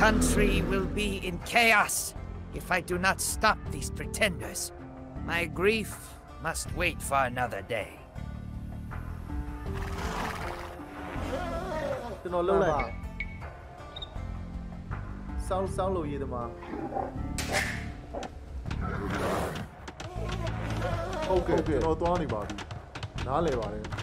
country will be in chaos if I do not stop these pretenders. My grief must wait for another day. ကျွန်တော်လှုပ်လိုက်မယ်စောင်းစောင်းလို့ရည်သမား ဟုတ်ကဲ့ကျွန်တော်သွားနေပါပြီနားလဲပါတယ်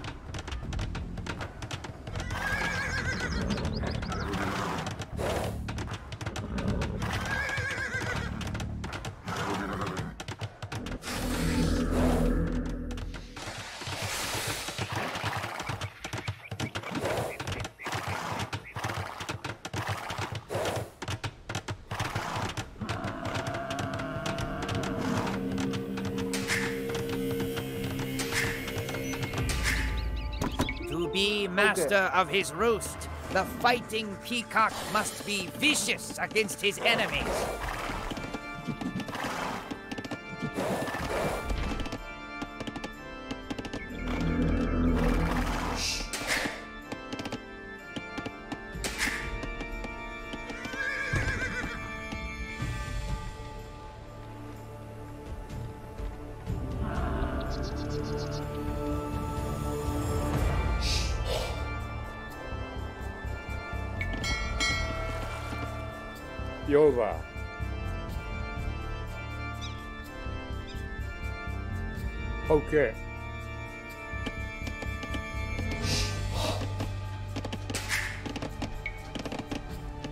Of his roost, the fighting peacock must be vicious against his enemies. ။ ကဲ့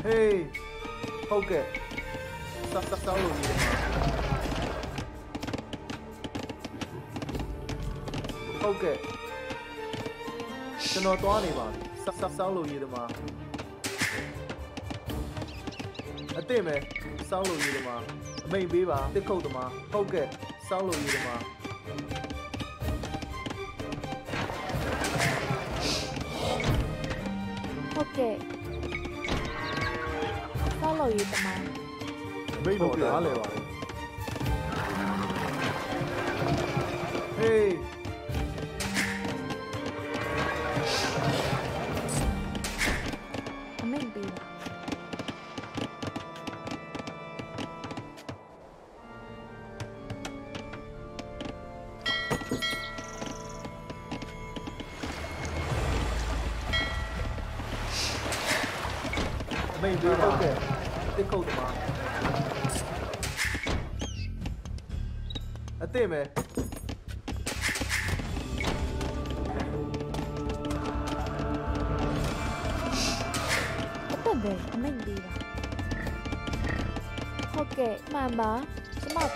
ဟေးဟုတ်ကဲ့စောင်းစောင်းလို့ရည်သမားဟုတ်ကဲ့ကျွန်တော်သွားနေပါပြီစောင်းစောင်းလို့ရည်သမားအစ်စ်မယ်စောင်းလို့ရည်သမားအမိန်ပေးပါတစ်ခုတ်သမားဟုတ်ကဲ့စောင်းလို့ရည်သမား 没有哪里了。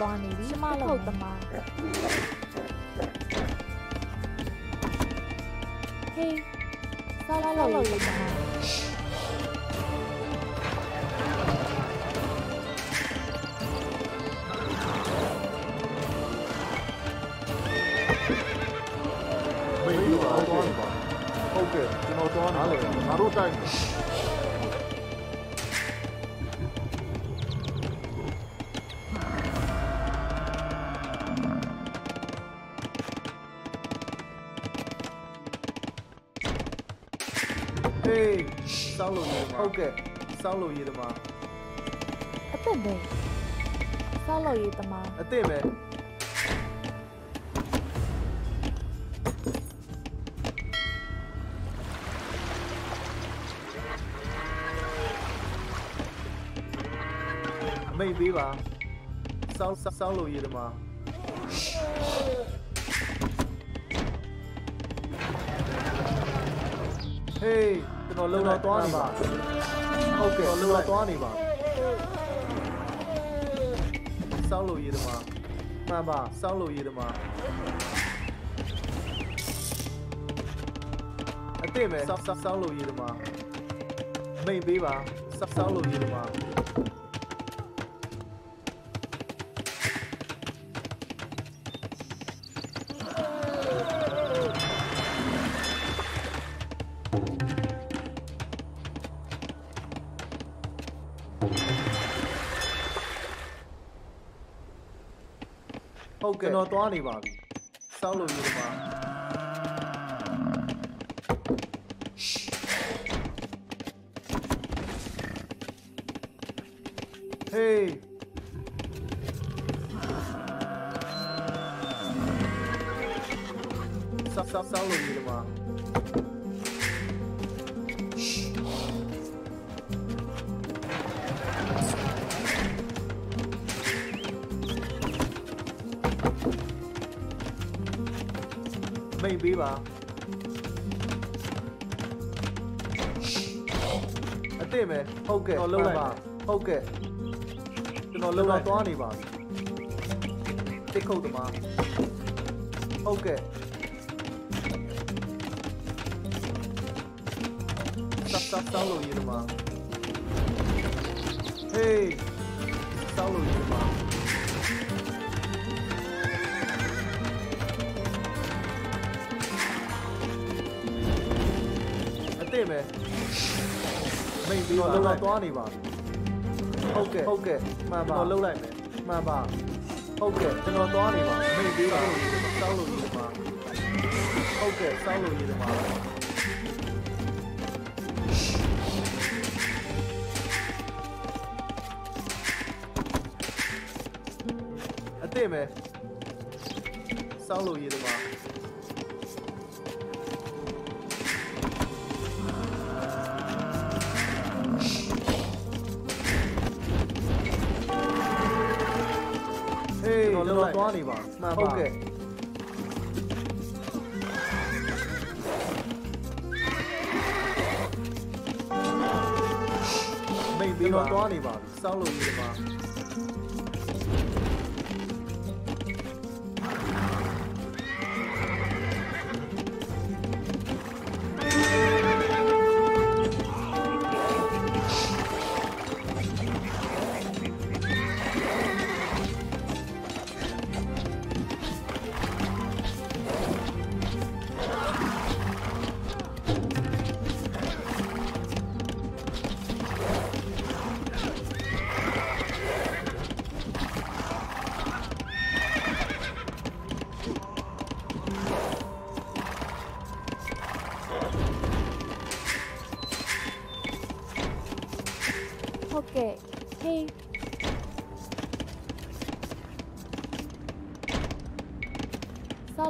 သွားနေပြီကျမလို့တမန်ဟေးဆောက်လုပ်ရေးတမမိ စောက်လို့ရေးတမအသက်ပဲဆောက်လုပ်ရေးတမအသင့်ပဲအမိတ်ပေးပါစောက်စောက်လို့ရေးတမဟေးကျွန်တော်လုံတော့သွားနေပါ ဟုတ်ကဲ့လုံတော့သွားနေပါစောက်လို့ရေးတမမှန်ပါစောက်လို့ရေးတမအသင့်ပဲစောက်စောက်စောက်လို့ရေးတမအမိတ်ပေးပါစောက်စောက်လို့ရေးတမ 跟他断了吧把上路一个吗嘿。上上上路一个吗 ပေးပါအစ်စ်မယ်ဟုတ်ကဲ့ကျွန်တော်လုံးလိုက်ပါဟုတ်ကဲ့ကျွန်တော်လုံးတော့သွားနေပါပြီတစ်ခုတ်သမားဟုတ်ကဲ့စပ်စပ်စောက်လို့ရေးသမားဟေးစောက်လို့ရေးသမား မိတ်ပြီးတော့လုံးတော့သွားနေပါဟုတ်ကဲ့ဟုတ်ကဲ့မှန်ပါကျွန်တော်လုံးလိုက်မယ်မှန်ပါဟုတ်ကဲ့ကျွန်တော်သွားနေပါမိတ်ပြီးပါစောက်လို့ရည်မှာဟုတ်ကဲ့စောက်လို့ရည်မှာအစ်စ်ပဲစောက်လို့ရည်မှာ Okay.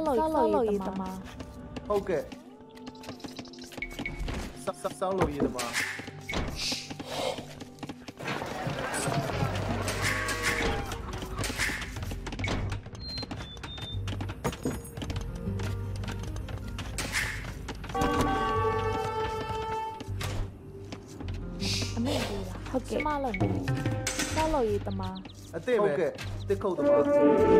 ဆောက်လုပ်ရေးတမ ဟုတ်ကဲ့စောက်စောက်စောက်လို့ရည်မှာအမေပေးတာဟုတ်ကဲ့ကျမလုပ်မယ်ဆောက်လုပ်ရေးတမ အစ်စ်ပဲဟုတ်ကဲ့တစ်ခုတ်သမား ဟုတ်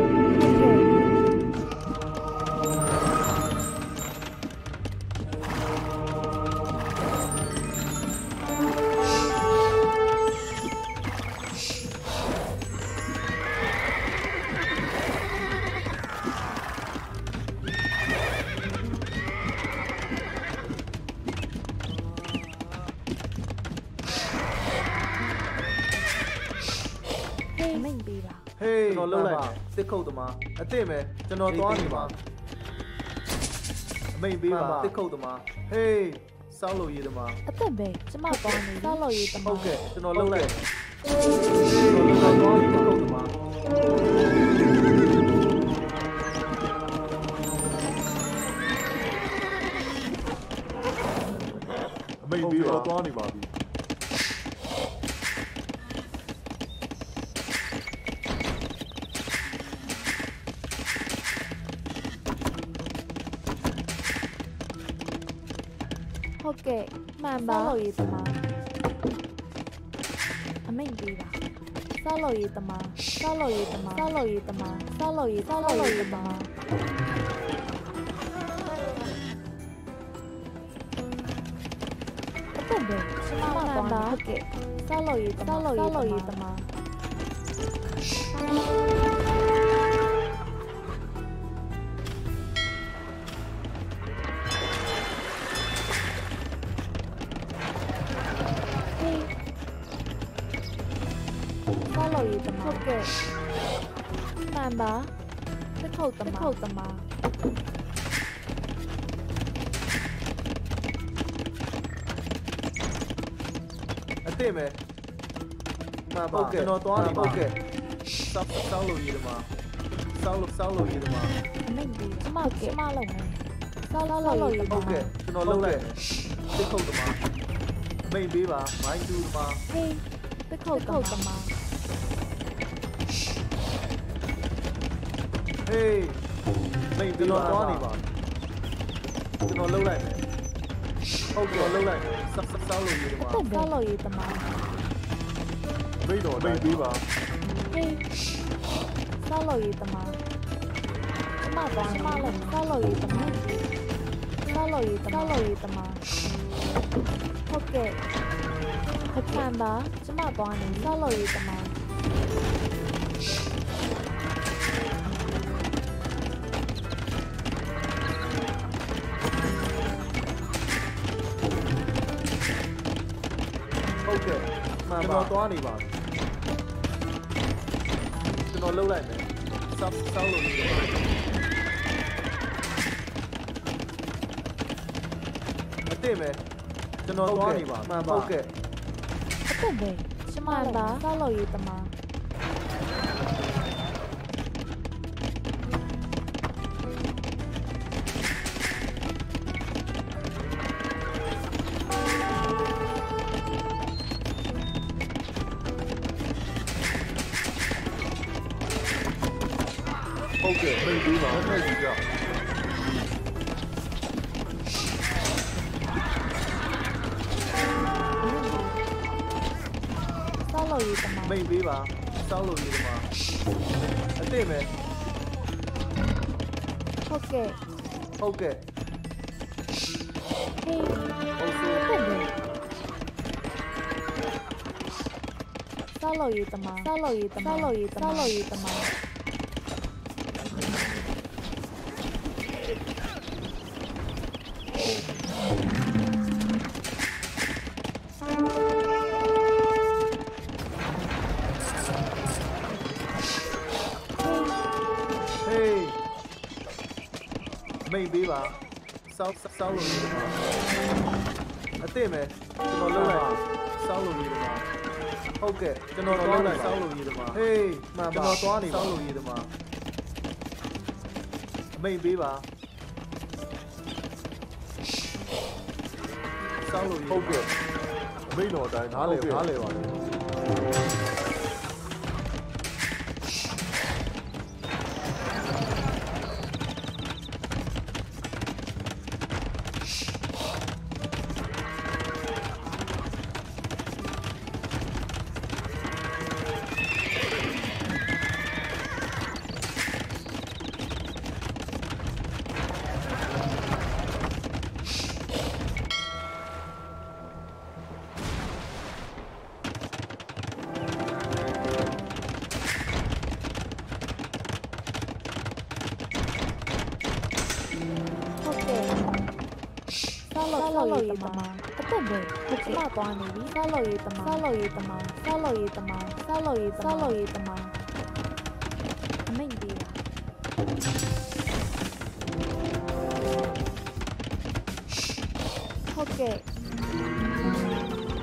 သမားအသင့်ပဲကျွန်တော်သွားနေပါအမိန်ပေးပါတစ်ခုတ်သမားဟေးစောက်လို့ရေးသမားအသက်ပဲကျမသွားနေစောက်လို့ရေးတမဟုတ်ကဲ့ကျွန်တော်လှုပ်လိုက် မှန်ပါစောက်လို့ရေးတမအမိန်ပေးပါစောက်လို့ရေးတမစောက်လို့ရေးတမစောက်လို့ရေးတမစောက်လို့ရေးစောက်လို့ရေးတမအသက်ပဲကျမမှန်ပါဟုတ်ကဲ့စောက်လို့ရေးတမစောက် Tama. Nicole Tama. Nicole Tama. Atime. Ma ba. Okay. No to ani ma. Okay. Sắp sao lùi được mà. Sao lùi sao lùi được mà. Mình đi. Mà kệ mà lòng này. Sao lo lo lùi được mà. Okay. Nó lâu này. Nicole Tama. Mình đi mà. Mà anh đi mà. Hey. Nicole mà. အမိန်ပေးပါမိုင်းတူသမားဟေးတစ်ခုတ်တစ်ခုတ်တမဟေးမိန်ကျွန်တော်သွားနေပါကျွန်တော်လှုပ်လိုက်မယ်ဟုတ်ကဲ့လှုပ်လိုက်မယ်စောက်စောက်လို့ရေးသမားတက်ဆောက်လို့ရတမအမိတ်တော့အမိတ်ပြီးပါဟေးဆောက်လို့ရတမကျမသွားကျမလုံးဆောက်လို့ရတမဆောက်လို့ရတမဆောက်လို့ရတမဟုတ်ကဲ့အခမ်းပါကျမသွားနေဆောက်လို့ရတမ ကျွန်တော်သွားနေပါကျွန်တော်လှုပ်လိုက်မယ်စောက်စောက်လို့ရေးသမားအသင့်ပဲကျွန်တော်သွားနေပါမှန်ပါဟုတ်ကဲ့အသက်ပဲကျမပါဆောက်လို့ရတမဟု ok，哎，哎，个后，solo 一的吗？solo 一的吗？solo 一的吗？ စောက်စောက်လို့ရေးသမားအသင့်ပဲကျွန်တော်လှုပ်လိုက်ပါစောက်လို့ရေးသမားဟုတ်ကဲ့ကျွန်တော်သွားလိုက်စောက်လို့ရေးသမားဟေးမှန်ပါကျွန်တော်သွားနေစောက်လို့ရေးသမားအမိန်ပေးပါစောက်လို့ရေးဟုတ်ကဲ့အမိတ်တော့အတိုင်းနားလေနားလေပါလေ 关你的。的吗？杀了鱼的吗？杀了鱼的吗？杀了鱼的吗？杀的吗？什么鱼？好给。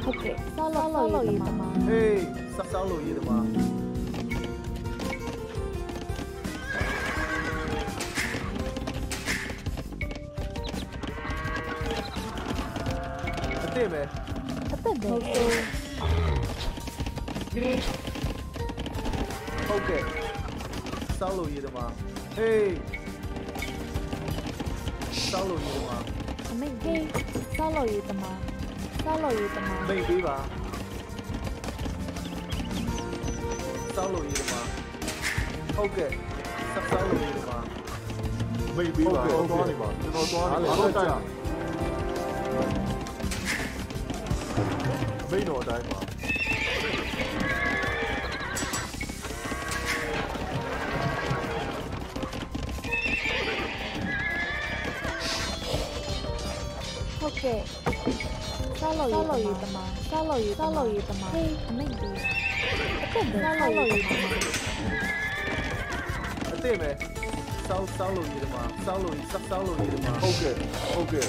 好给。杀了鱼的吗？嘿，杀杀了鱼的吗？对没 OK。OK。Solo 一的吗？嘿。Solo 一的吗？什么？嘿。Solo 一的吗？Solo 一的吗？美杯吧。Solo 一的吗？OK。把 Solo 一的吗？美杯吧。OK。没脑袋吗？三楼三楼有的吗？三楼有的吗？嘿，没有。三楼的吗？对没？三三楼有的吗？三楼三三楼有的吗？OK OK，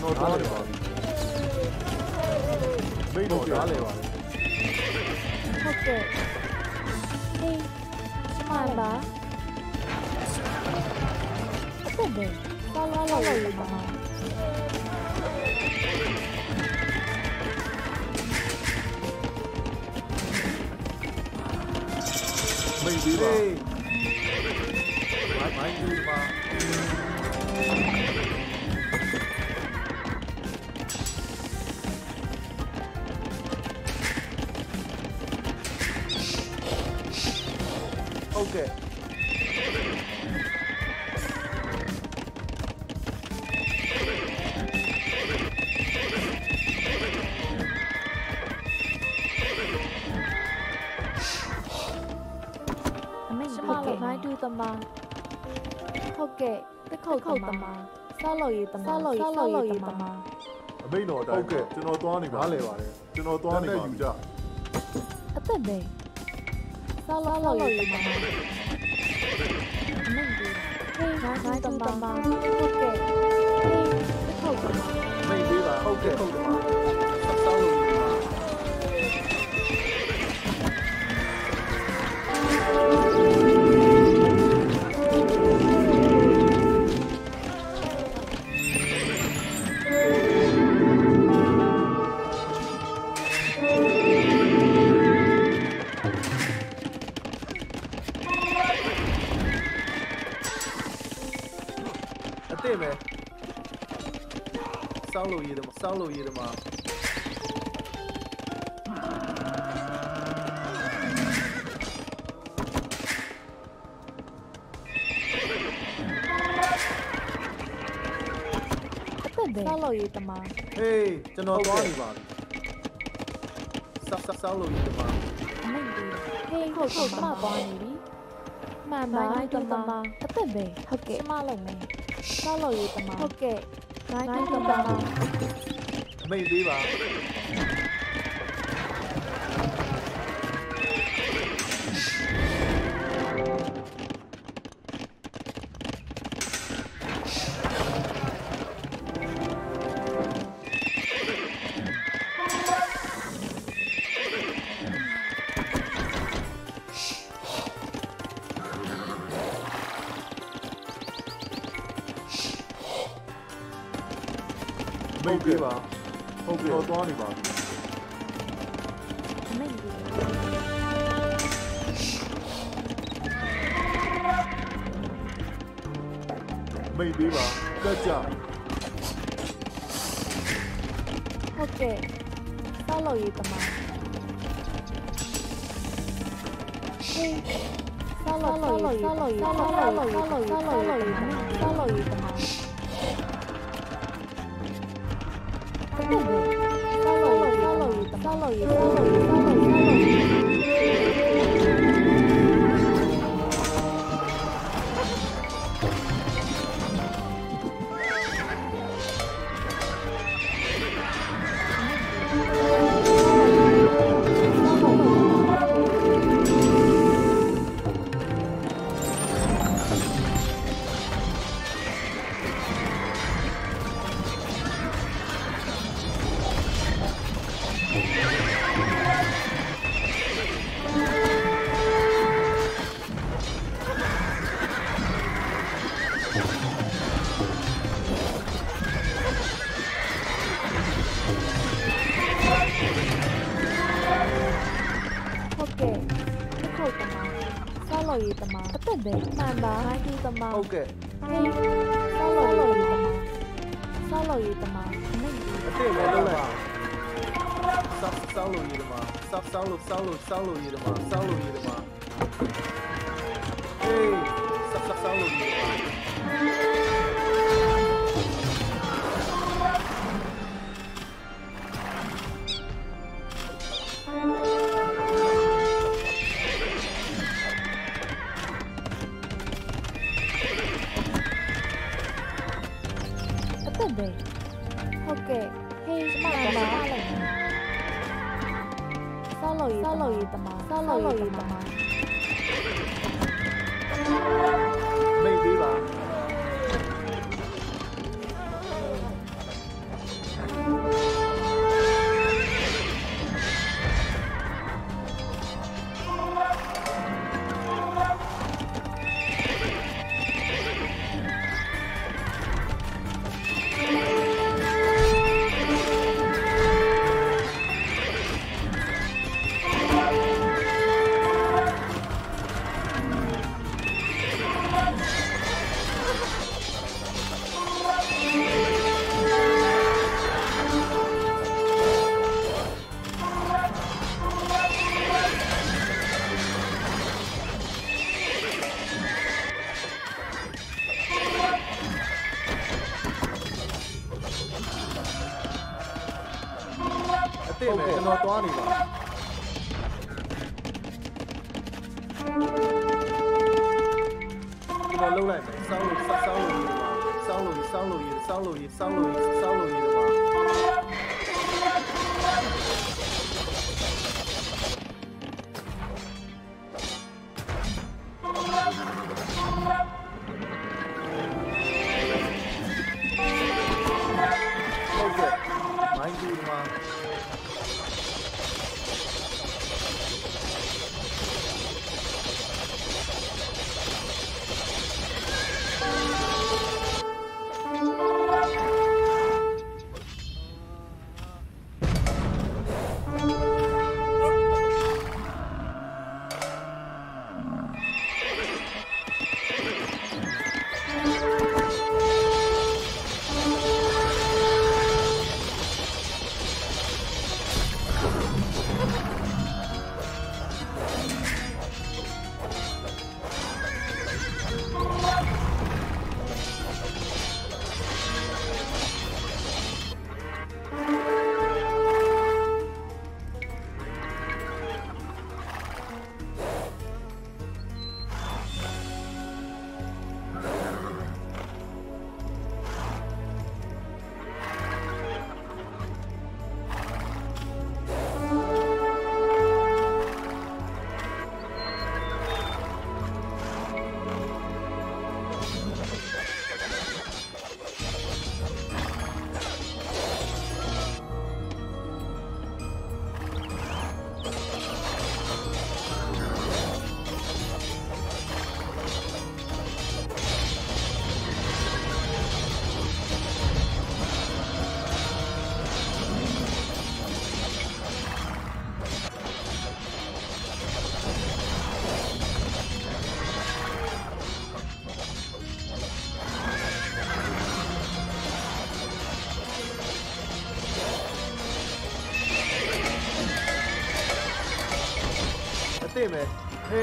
那我打了。飞陀打里哇！对，嘿，是嘛吧？不对，拉拉拉拉嘛。没底了，来来去嘛。 ရေးဆောက်လို့ရေးတမအမိတ်တော်အတိုင်းဟုတ်ကဲ့ကျွန်တော်သွားနေပါလေပါတယ်ကျွန်တော်သွားနေပါယူကြအသက်ပဲဆောက်လို့ဆောက်လို့ရေးတမအမိန်တူဟေးမိုင်းမိုင်းတူတမဟုတ်ကဲ့ဟေးတခုတ်တမမိတ်ပေးပါဟုတ်ကဲ့ဟုတ်တ က်လို့ရေးတယ်မှာစောက်လို့ရေးတယ်မှာအသက်ပဲဆောက်လို့ရေးတမဟေးကျွန်တော်သွားနေပါပြီစောက်စောက်စောက်လို့ရေးတယ်မှာအမိန်တူဟေးဟုတ်ဟုတ်မသွားနေပြီမှန်ပါတူတမအသက်ပဲဟုတ်ကဲ့မလုပ်မယ်ဆောက်လို့ရေးတမဟုတ်ကဲ့ 来个。妹子吧。mà bà ba, hindi ka ma. Okay.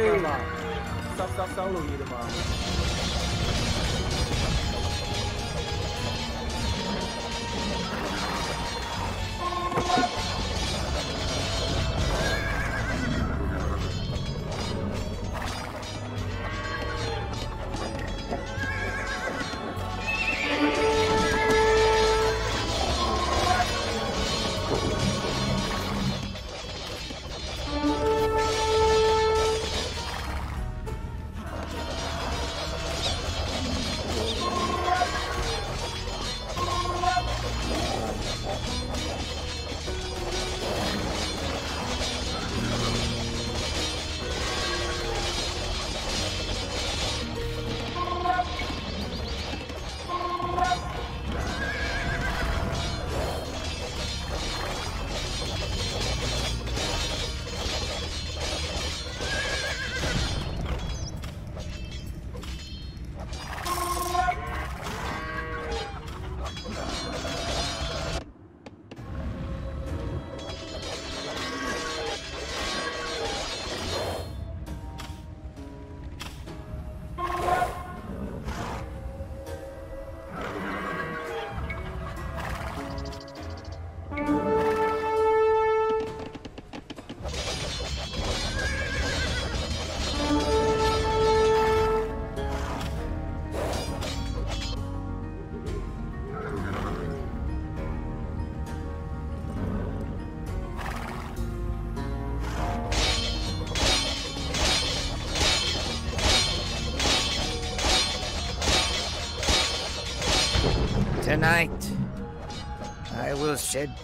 对吧？三三三路。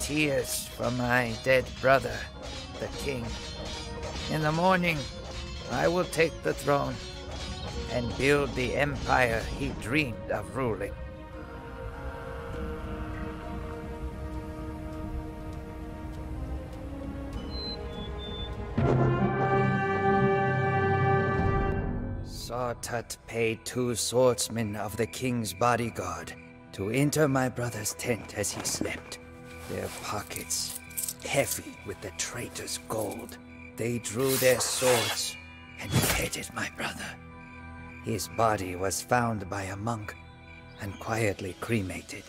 Tears for my dead brother, the king. In the morning, I will take the throne and build the empire he dreamed of ruling. Sawtut paid two swordsmen of the king's bodyguard to enter my brother's tent as he slept. Their pockets heavy with the traitor's gold. They drew their swords and beheaded my brother. His body was found by a monk and quietly cremated.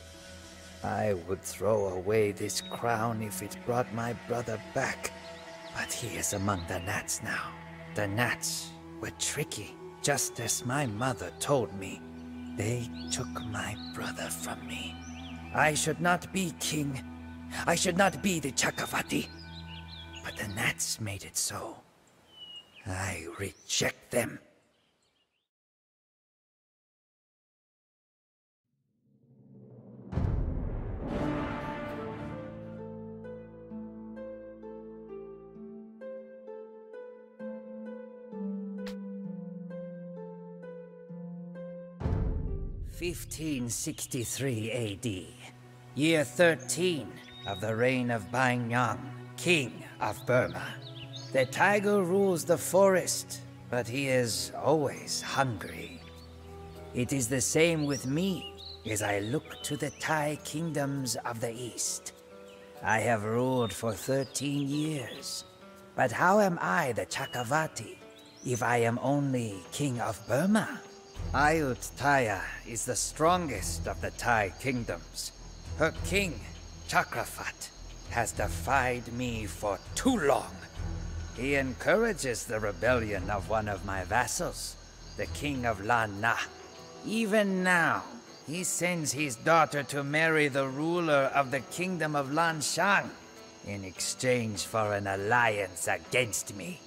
I would throw away this crown if it brought my brother back, but he is among the gnats now. The gnats were tricky, just as my mother told me. They took my brother from me. I should not be king. I should not be the Chakavati. But the gnats made it so. I reject them. Fifteen sixty-three A.D. Year thirteen of the reign of Yang, king of Burma. The tiger rules the forest, but he is always hungry. It is the same with me as I look to the Thai kingdoms of the east. I have ruled for 13 years, but how am I the Chakavati if I am only king of Burma? Ayutthaya is the strongest of the Thai kingdoms. Her king, Chakrafat, has defied me for too long. He encourages the rebellion of one of my vassals, the king of Lan Na. Even now, he sends his daughter to marry the ruler of the kingdom of Lan Shang in exchange for an alliance against me.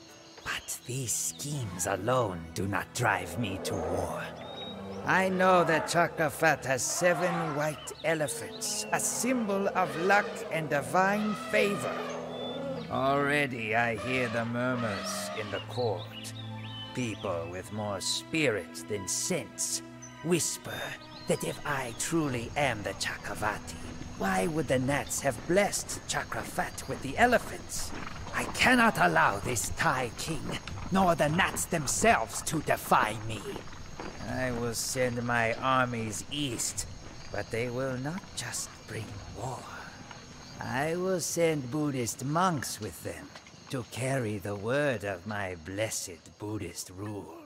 But these schemes alone do not drive me to war. I know that Chakrafat has seven white elephants, a symbol of luck and divine favor. Already I hear the murmurs in the court. People with more spirit than sense whisper that if I truly am the Chakravati, why would the Nats have blessed Chakrafat with the elephants? I cannot allow this Thai king, nor the Nats themselves, to defy me. I will send my armies east, but they will not just bring war. I will send Buddhist monks with them to carry the word of my blessed Buddhist rule.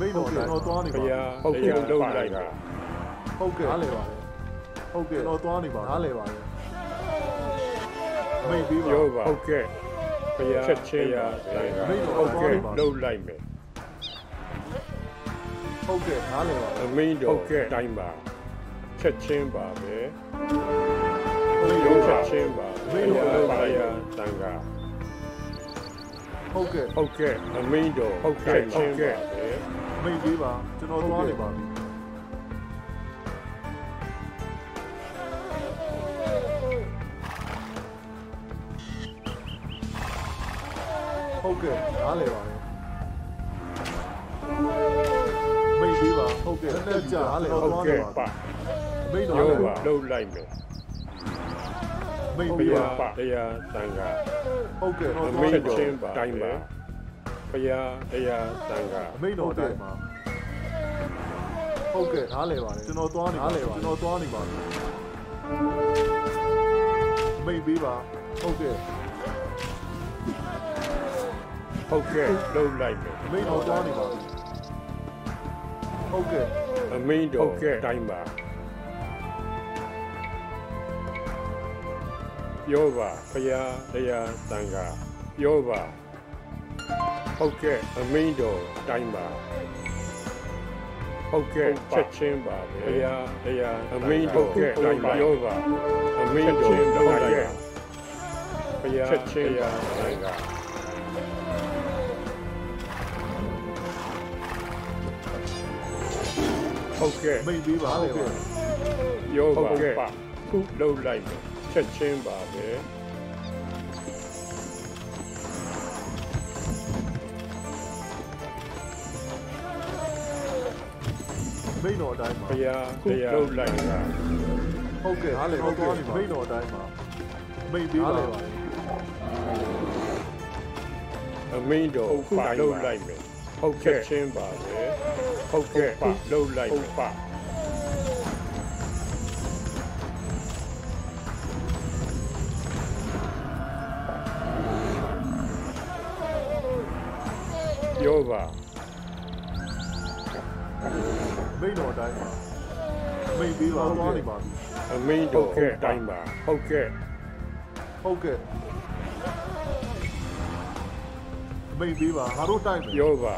မားဟုတ်ကဲ့လုံးလိုက်ပါနားလည်ပါတယ်အမိတ်ပေးပါကျွန်တော်သွားနေပါပြီအမိတ်တော့ကျွန်တော်သွားနေဘုပါပြီရားဟုတ်ကဲ့လုံးလိုက်တာဟုတ်ကဲ့နားလည်ပါတယ်ဟုတ်ကဲ့ကျွန်တော်သွားနေပါနားလည်ပါတယ်အမိတ်ပေးပါပြောပါဟုတ်ကဲ့ဘုရားချက်ချင်းရာဟုတ်ကဲ့လုံးလိုက်မယ်ဟုတ်ကဲ့နားလည်ပါတယ်အမင်းတော်တိုင်းပါချက်ချင်းပါပဲလုံးချက်ချင်းပါဘုရားဘုရားတန်ခါဟုတ်ကဲ့ဟုတ်ကဲ့အမင်းတော်ဟုတ်ကဲ့ချင်းပါပဲအ မိတ်ပေးပါကျွန်တော်သွားနေပါပြီဟုတ်ကဲ့နားလည်ပါတယ်မိတ်ပေးပါဟုတ်ကဲ့တက်ကြနားလည်ဟုတ်သွားကဲ့နေပါပါပြီမိတ်ပြောတော်ပါလုံးလိုက်မယ်မိတ်ဘုပေးပါရားတရားတန်ခါဟုတ်ကဲ့အတော့မသွားင်းနေပါချင်းပါတိုင်းပါ ဘုရားတရားသံဃာအမိန်တော်အတိုင်းပါဟုတ်ကဲ့နားလည်ပါတယ်ကျွန်တော်သွားနေနားလည်ပါကျွန်တော်သွားနေပါပြီအမိန်ပေးပါဟုတ်ကဲ့ဟုတ်ကဲ့လှုပ်လိုက်မယ်အမိန်တော်သွားနေပါပြီဟုတ်ကဲ့အမင်းတော်တိုင်းပါပြောပါဘုရားတရားသံဃာပြောပါ ဟုတ်ကဲ့အမင်းတော်တိုင်းပါဟုတ်ကဲ့ချက်ချင်းပါဘုရားတရားအမင်းတော်တိုင်းပါပြောပါအမင်းတော်တိုင်းပါဘုရားချက်ချင်းရာသံဃာဟုတ်ကဲ့အမိန်ပေးပါဟုတ်ကဲ့ရောပါခုလှုပ်လိုက်မယ်ချက်ချင်းပါပဲ မိန်တော်အတိုင်းပါဘုရားတရားလှုပ်လိုက်တာဟုတ်ကဲ့နားလည်ပါသွားနေပါအမိန်တော်အတိုင်းပါအမိန်ပေးပါအမင်းတော်ခုလှုပ်လိုက်မယ်ဟုတ်ကဲ့ချင်းပါပဲဟုတ်ကဲ့လှုပ်လိုက်မယ်ပါပြော မင်းတော်တိုင်းပါဟုတ်ကဲ့ဟုတ်ကဲ့မိန်ပေးပါငါတို့တိုက်မယ်ပြောပါ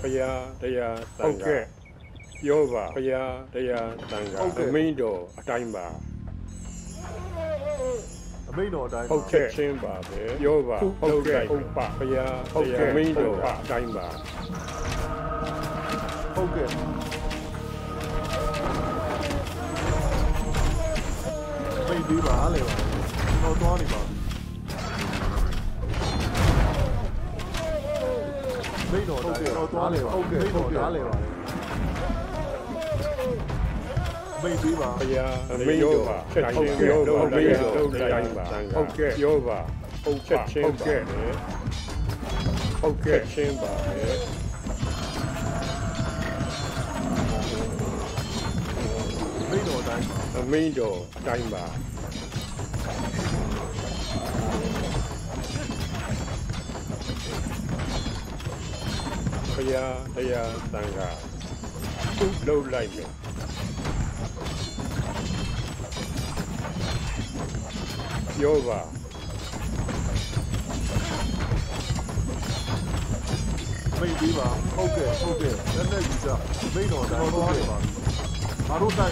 ဘုရားတရားသံဃာပြောပါဘုရားတရားသံဃာအမင်းတော်အတိုင်းပါအ မိန်တော်အတိုင်းဟုတ်ကဲ့ချင်းပါပဲပြောပါဟုတ်ကဲ့ဟုတ်ပါဘုရားတရားအမင်းတော်အတိုင်းပါဟုတ်ကဲ့မိန်ပေးပါလေပါကျွန်တော်သွားနေပါမိန်တော်ဟုတ်ကဲ့တော့သွားလေပါဟုတ်ကဲ့ဟုတ်ကဲ့လေပါ မိန်ပေးပါ ဘုရားအမင်းတော်ချက်ချင်းပြောပါဘုရားဟုတ်တိုင်းပါဟုတ်ကဲ့ပြောပါဟုတ်ချက်ချင်းပါဟုတ်ကဲ့ချင်းပါပဲ မိန်တော်အတိုင်း အမင်းတော်အတိုင်းပါဘုရားတရားသံဃာသူ့လှုပ်လိုက်မယ် 用具は没地方，OK OK，那那一个没弄到，多少吧？马路上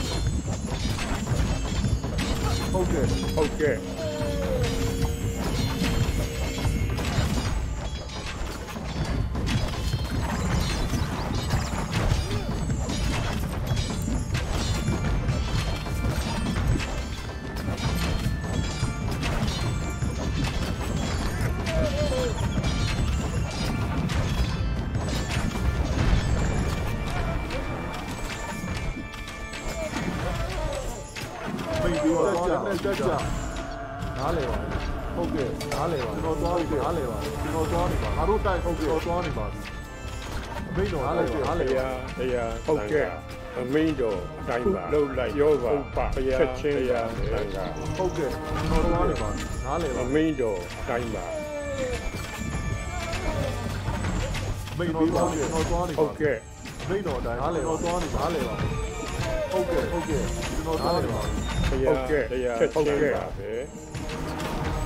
，OK OK。 ဟုတ်ကဲ့အမင်းတော်အတိုင်းပါလှုပ်လိုက်ပြောပါဘုရားချက်ချင်းတရားသံဃာဟုတ်ကဲ့ကျွန်တော်သွားနေပါနားလေပါအမင်းတော်အတိုင်းပါမိန်ပေးပါကျွန်တော်သွားနေပါဟုတ်ကဲ့မိန်တော်တိုင်းနားလေပါကျွန်တော်သွားနေပါနားလေပါဟုတ်ကဲ့ဟုတ်ကဲ့ကျွန်တော်သွားနေပါဘုရားတရားချက်ချင်းပါပဲ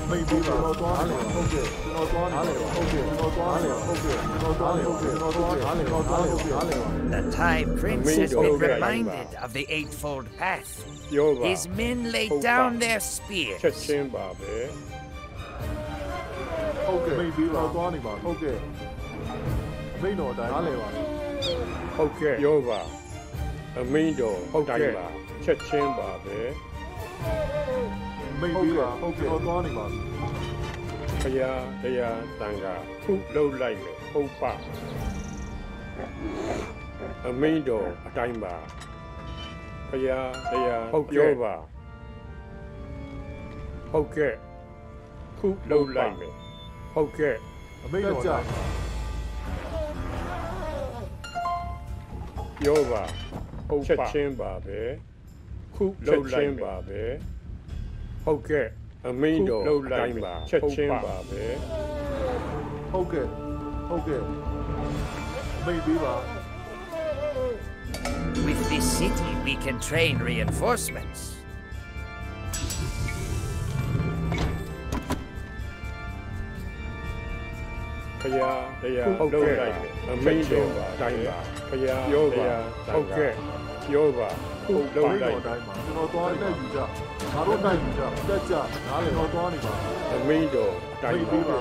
မိတ်ပြီးပါတော့သွားတယ်ဟုတ်ကဲ့ကျွန်တော်သွားတယ်ဟုတ်ကဲ့ကျွန်တော်သွားတယ်ဟုတ်ကဲ့ကျွန်တော်သွားတယ်ဟုတ်ကဲ့ကျွန်တော်သွားတယ်ကျွန်တော်သွားတယ်ဟုတ်ကဲ့ The Thai prince has been reminded of the Eightfold Path. ပြောပါ His men laid down their spears. ချက်ချင်းပါပဲ ဟုတ်ကဲ့မိတ်ပြီးပါသွားနေပါဟုတ်ကဲ့မိတ်တော်တိုင်းနားလေပါ ဟုတ်ကဲ့ပြောပါအမင်းတော်ဟုတ်တိုင်းပါချက်ချင်းပါပဲ မိတ်ပြီးပါဟုတ်ကဲ့ကျွန်တော်သွားနေပါဘုရားတရားသံဃာခုလှုပ်လိုက်မယ်ဟုတ်ပါအမင်းတော်အတိုင်းပါဖရာတရားပြောပါဟုတ်ကဲ့ခုလှုပ်လိုက်မယ်ဟုတ်ကဲ့အမိန်တော်တိုင်းပြောပါဟုတ်ချက်ချင်းပါပဲခုလှုပ်လိုက်ပါပဲ ဟုတ်ကဲ့အမင်းတော်လှုပ်လိုက်ပါချက်ချင်းပါပဲ ဟုတ်ကဲ့ဟုတ်ကဲ့အမိန်ပေးပါ With this city, we can train reinforcements. ဖရာတရားဟုတ်ကဲ့အမ င်းတော်တိုင်းပါဖရာပြောပါဟုတ်ကဲ့ပြောပါဟုတ်လှုပ်မိန်လိုက်တော်တိုင်းမှာကျွန်တော်သွားနေယူကြငါတို့နိုင်ယူကြတက်ကြနားလေတော့သွားနေပါအမင်းတော်တိုင်းပေးပါပါ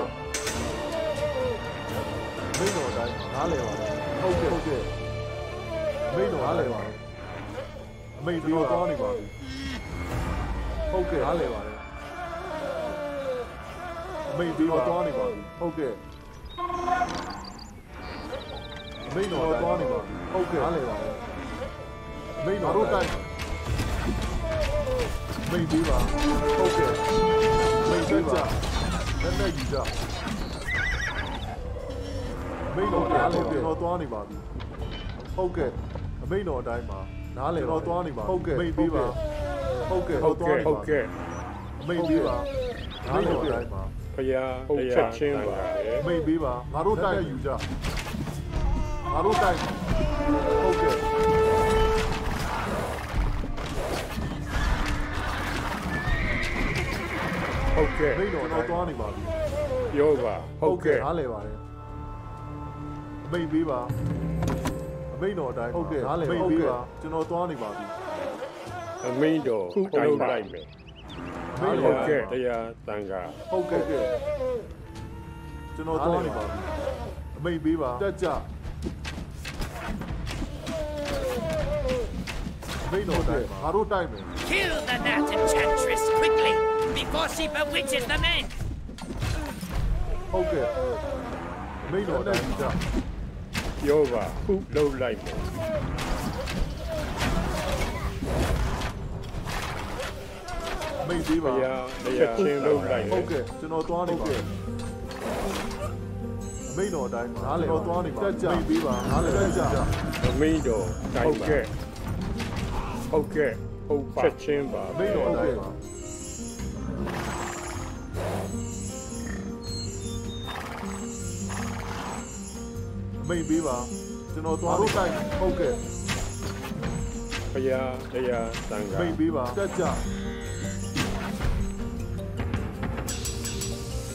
မိန်တော်တိုင်းနားလေပါဟုတ်ကဲ့ဟုတ်ကဲ့မိန်တော်နားလေပါအမိန်တော်သွားနေပါပြီဟုတ်ကဲ့နားလေပါတယ်အမိန်တော်သွားနေပါပြီဟုတ်ကဲ့အမိန်တော်သွားနေပါပြီဟုတ်ကဲ့နားလေပါတယ်အမိန်တော်တို့တိုင်းမိန်ပေး 美诺，哈罗泰，美比吧，OK，美比吧，很美比吧，美诺在哪边？我托尼吧，OK，美诺在哪？哪里？我托尼吧，OK，美比吧，OK，我托尼吧，美比吧，哪里来嘛？可以啊，可以啊，托尼吧，美比吧，哈罗泰有吧？哈罗泰，OK。 ဟုတ်ချက်ချင်းပါပဲ မိန်ပေးပါငါတို့တိုက်ယူကြငါတို့တိုက်ဟုတ်ကဲ့ ဟုတ်ကဲ့ မိန်တော်ကျွန်တော်သွားနေပါပြီ ပြောပါဟုတ်ကဲ့ နားလေပါတယ်အမိန်ပေးပါအမိန်တော်အတိုင်းဟုတ်ကဲ့နားလေမိန်ပေးပါကျွန်တော်သွားနေပါပြီ အမင်းတော်တိုင်းလိုက်မယ် အမိန် ဟု တော် တ်ကဲ့တရားတန်ခါ ဟုတ်ကဲ့ကျွန်တော်သွားနေပါပြီအမိန်ပေးပါတက်ကြအမိန်တော်တိုင်းငါတို့တိုက်မယ် Kill the Nat Enchantress quickly before she bewitches the men! ဟုတ်ကဲ့အမိန်တော်တိုင်းကြ ပြောပါခုလှုပ်လိုက်မယ် အမိန်ပေး ဖ ပါ ရာတရားချင်းလှုပ်လိုက်မ ဟု ယ် တ်ကဲ့ကျွန်တော်သွားနေပါအမိန်တော်အတိုင်းနားလေတော့သွားနေပါတက်ကြမိတ်ပေးပါနားလေတက်ကြ အမင်းတော်တိုင်းပါဟုတ်ကဲ့ဟုတ်ကဲ့ဟုတ်ချက်ချင်းပါ အမိန်တော်အတိုင်းပါအ မိန်ပေးပါကျွန်တော်သွားလို့တိုက်ဟုတ်ကဲ့ဖရာတရားတန်ခါမိတ်ပေးပါတက်ကြ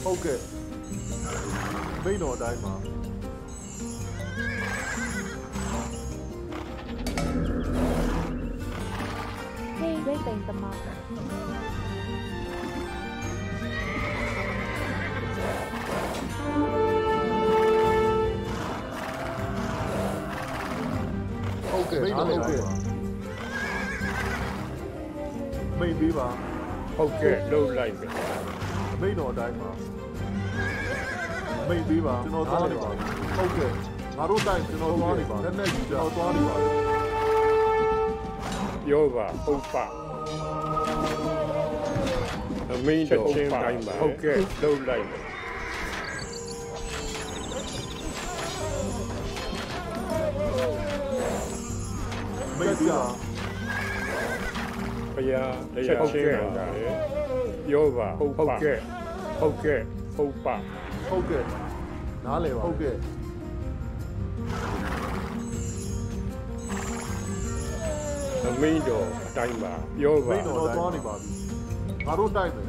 ဟုတ်ကဲ့မိန်တော်အတိုင်းပါဟေးရိတ်သိမ်သမား ဟုတ်ကဲ့မိန်တော်ဟုတ်ကဲ့မိတ်ပေးပါဟုတ်ကဲ့လှုပ်လိုက်မယ်အမိန်တော်အတိုင်းပါအမိန်ပေးပါကျွန်တော်သွားနေပါပြီဟုတ်ကဲ့ငါတို့တိုင်းကျွန်တော်သွားနေပါလက်နဲ့ယူကြကျွန်တော်သွားနေပါပြီပြောပါဟုတ်ပါအမင်းတော်ချင်းတိုင်းပါဟုတ်ကဲ့လှုပ်လိုက်မယ် မိန်ပေးပါဖရာတရားချင်းပါပဲပြောပါဟုတ်ကဲ့ဟုတ်ကဲ့ဟုတ်ပါဟုတ်ကဲ့နားလေပါဟုတ်ကဲ့အမင်းတော်အတိုင်းပါပြောမိပါန်တော်သွားနေပါပြီငါတို့တိုက်မယ်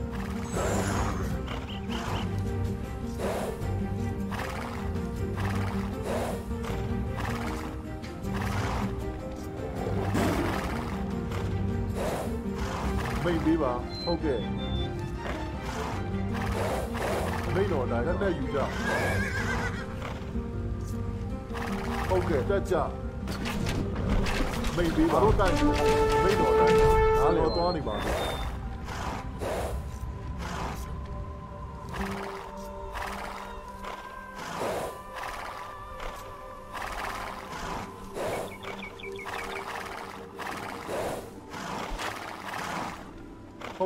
မိန်ပေးပါဟုတ်ကဲ့မိန်တော်တိုင်းလက်နဲ့ယူကြဟုတ်ကဲ့တက်ကြမိန်ပေးပါတို့တိုက်မိန်တော်တိုင်းနားလေသွားနေပါ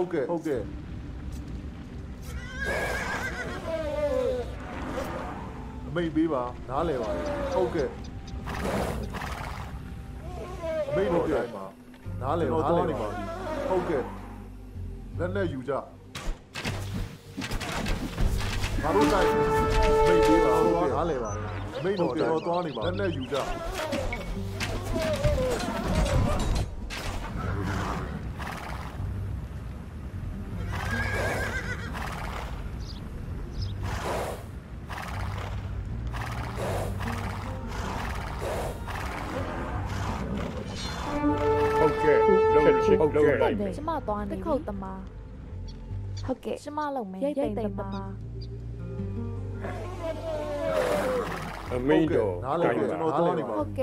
ဟုတ်ကဲ့ဟုတ်ကဲ့အမိတ်ပေးပါနားလည်ပါတယ်ဟုတ်ကဲ့အမိတ်တော်အတိုင်းပါနားလည်နားလည်ပါပြီဟုတ်ကဲ့လက်နဲ့ယူကြငါတို့တိုင်းမိတ်ပေးပါဟုတ်ကဲ့နားလည်ပါတယ်အမိတ်တော်ကျွန်တော်သွားနေပါလက်နဲ့ယူကြ mà toàn tích khẩu tầm mà ok chứ mà lòng mày dây tay tầm mà. Amigo, ok.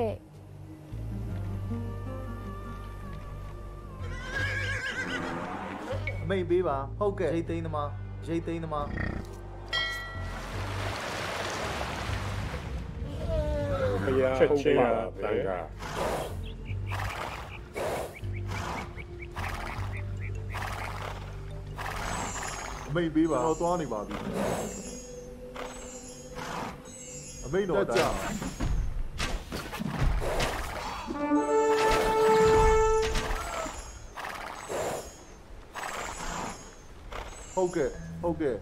Mày bị bà, ok. Dây tay nè mà, dây tay nè mà. Chia chia tanga. မိန်ပေးပါဟုတ်ကဲ့ရိတ်သိမ်းသမားရိတ်သိမ်းသမားဘုရားချက်ချင်းပါတန်ခါအမိတ်ပေးပါကျွန်တော်သွားနေပါပြီအမိတ်တော်ကြဟုတ်ကဲ့ဟုတ်ကဲ့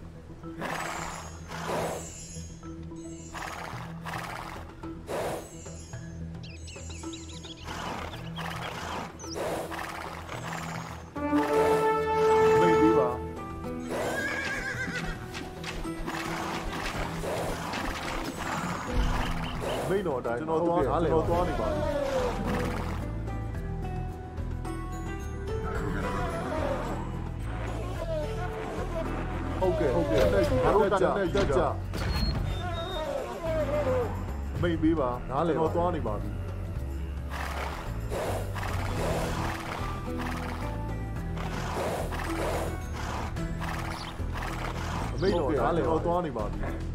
ကျွန်တော်သွားကျွန်တော်သွားနေပါပြီဟုတ်ကဲ့ဟုတ်ကဲ့ငါတို့တက်ကြတက်ကြမိတ်ပေးပါနားလေကျွန်တော်သွားနေပါပြီအမိတ်တော်နားလေကျွန်တော်သွားနေပါပြီ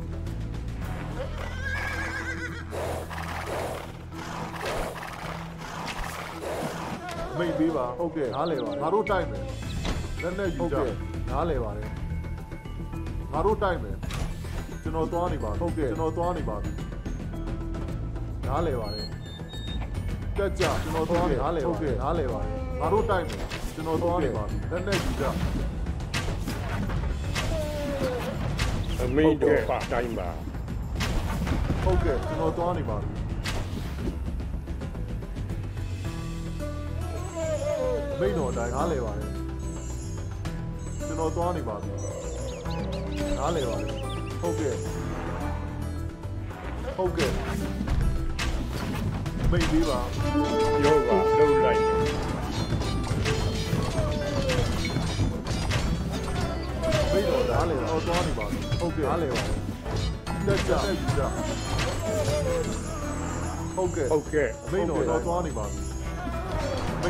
မိတ်ပေးပါဟုတ်ကဲ့နားလဲပါငါတို့တိုက်မယ်လက်နဲ့ယူကြနားလဲပါတယ်ငါတို့တိုက်မယ်ကျွန်တော်သွားနေပါဟုတ်ကဲ့ကျွန်တော်သွားနေပါပြီနားလဲပါတယ်တက်ကြကျွန်တော်သွားနေနားလဲဟုတ်ကဲ့နားလဲပါတယ်ငါတို့တိုက်မယ်ကျွန်တော်သွားနေပါပြီလက်နဲ့ယူကြအမင်းတော်တိုင်းပါဟုတ်ကဲ့ကျွန်တော်သွားနေပါပြီ မိတ်တော်အတိုင်းနားလဲပါတယ်ကျွန်တော်သွားနေပါပြီနားလဲပါတယ်ဟုတ်ကဲ့ဟုတ်ကဲ့မိတ်ပေးပါ ပြောပါလုံးလိုက်မယ် မိတ်တော်နားလဲတော့သွားနေပါပြီဟုတ်ကဲ့နားလဲပါတယ်တက်ကြတက်ယူကြဟုတ်ကဲ့ ဟုတ်ကဲ့ မိတ်တော်တော့သွားနေပါပြီ မိ